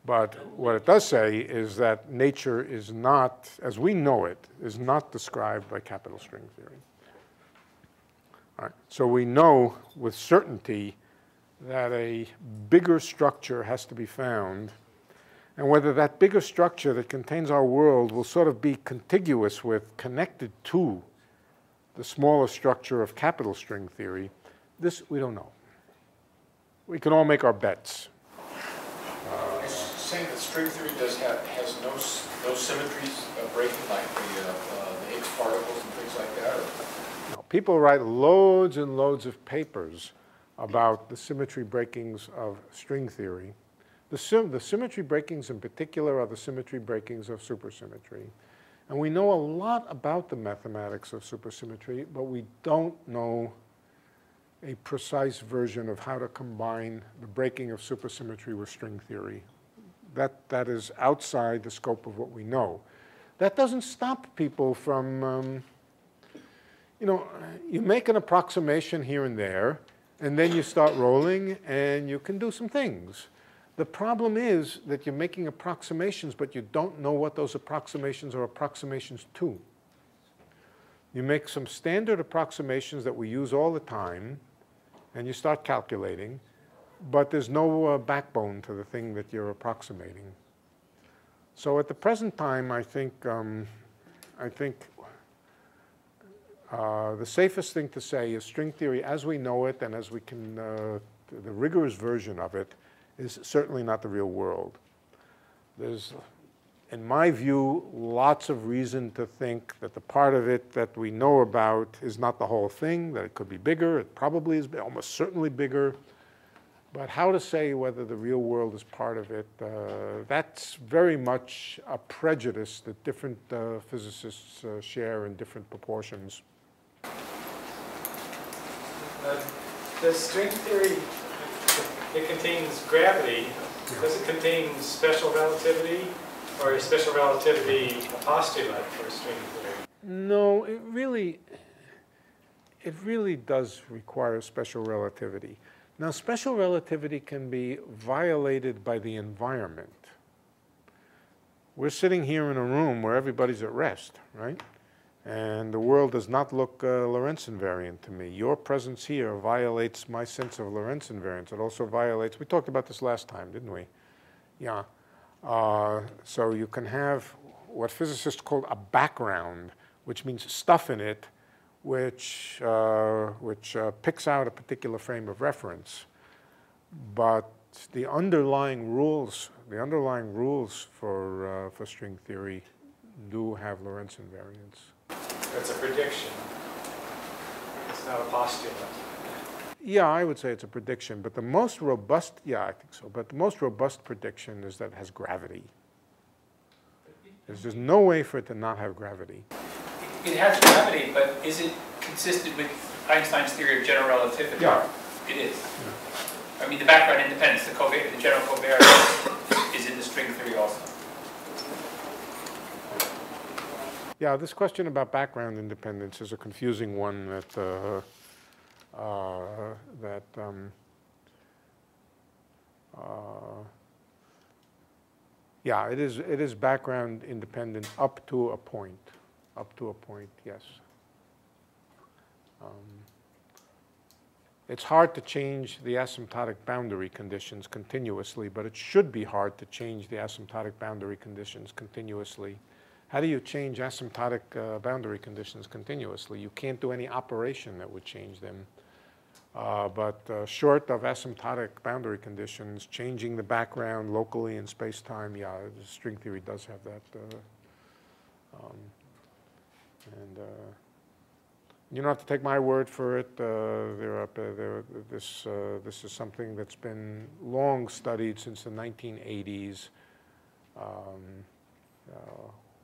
But what it does say is that nature is not, as we know it, is not described by capital string theory. So we know with certainty that a bigger structure has to be found, and whether that bigger structure that contains our world will sort of be contiguous with, connected to, the smaller structure of capital string theory, this we don't know. We can all make our bets. It's saying that string theory does have, has no, no symmetries breaking like the, uh, uh, the Higgs particles and things like that, or? People write loads and loads of papers about the symmetry breakings of string theory. The, the symmetry breakings in particular are the symmetry breakings of supersymmetry. And we know a lot about the mathematics of supersymmetry, but we don't know a precise version of how to combine the breaking of supersymmetry with string theory. That, that is outside the scope of what we know. That doesn't stop people from, um, you know, you make an approximation here and there, and then you start rolling, and you can do some things. The problem is that you're making approximations, but you don't know what those approximations are approximations to. You make some standard approximations that we use all the time, and you start calculating, but there's no uh, backbone to the thing that you're approximating. So at the present time, I think, um, I think uh, the safest thing to say is string theory as we know it and as we can, uh, the rigorous version of it is certainly not the real world. There's, in my view, lots of reason to think that the part of it that we know about is not the whole thing, that it could be bigger, it probably is almost certainly bigger. But how to say whether the real world is part of it, uh, that's very much a prejudice that different uh, physicists uh, share in different proportions. Uh, The string theory, it contains gravity. Does it contain special relativity, or is special relativity a postulate for string theory? No, it really, it really does require special relativity. Now, special relativity can be violated by the environment. We're sitting here in a room where everybody's at rest, right? And the world does not look uh, Lorentz invariant to me. Your presence here violates my sense of Lorentz invariance. It also violates, we talked about this last time, didn't we? Yeah. Uh, so you can have what physicists call a background, which means stuff in it, which, uh, which uh, picks out a particular frame of reference. But the underlying rules, the underlying rules for, uh, for string theory do have Lorentz invariance. It's a prediction. It's not a postulate. Yeah, I would say it's a prediction, but the most robust, yeah, I think so, but the most robust prediction is that it has gravity. There's just no way for it to not have gravity. It has gravity, but is it consistent with Einstein's theory of general relativity? Yeah. It is. I mean, the background independence, the covariance, the general covariance is in the string theory also. Yeah, this question about background independence is a confusing one that, uh, uh, that um, uh, yeah, it is, it is background independent up to a point, up to a point, yes. Um, It's hard to change the asymptotic boundary conditions continuously, but it should be hard to change the asymptotic boundary conditions continuously. How do you change asymptotic uh, boundary conditions continuously? You can't do any operation that would change them. Uh, But uh, short of asymptotic boundary conditions, changing the background locally in space-time, yeah, string theory does have that. uh, um, And uh, you don't have to take my word for it. There are, there, this, uh, this is something that's been long studied since the 1980s. Um,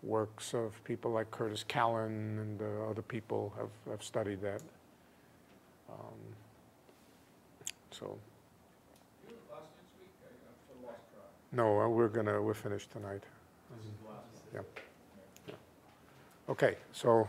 Works of people like Curtis Callan and uh, other people have, have studied that. Um, So, no, uh, we're gonna, we're finished tonight. Yeah. Yeah. Okay, so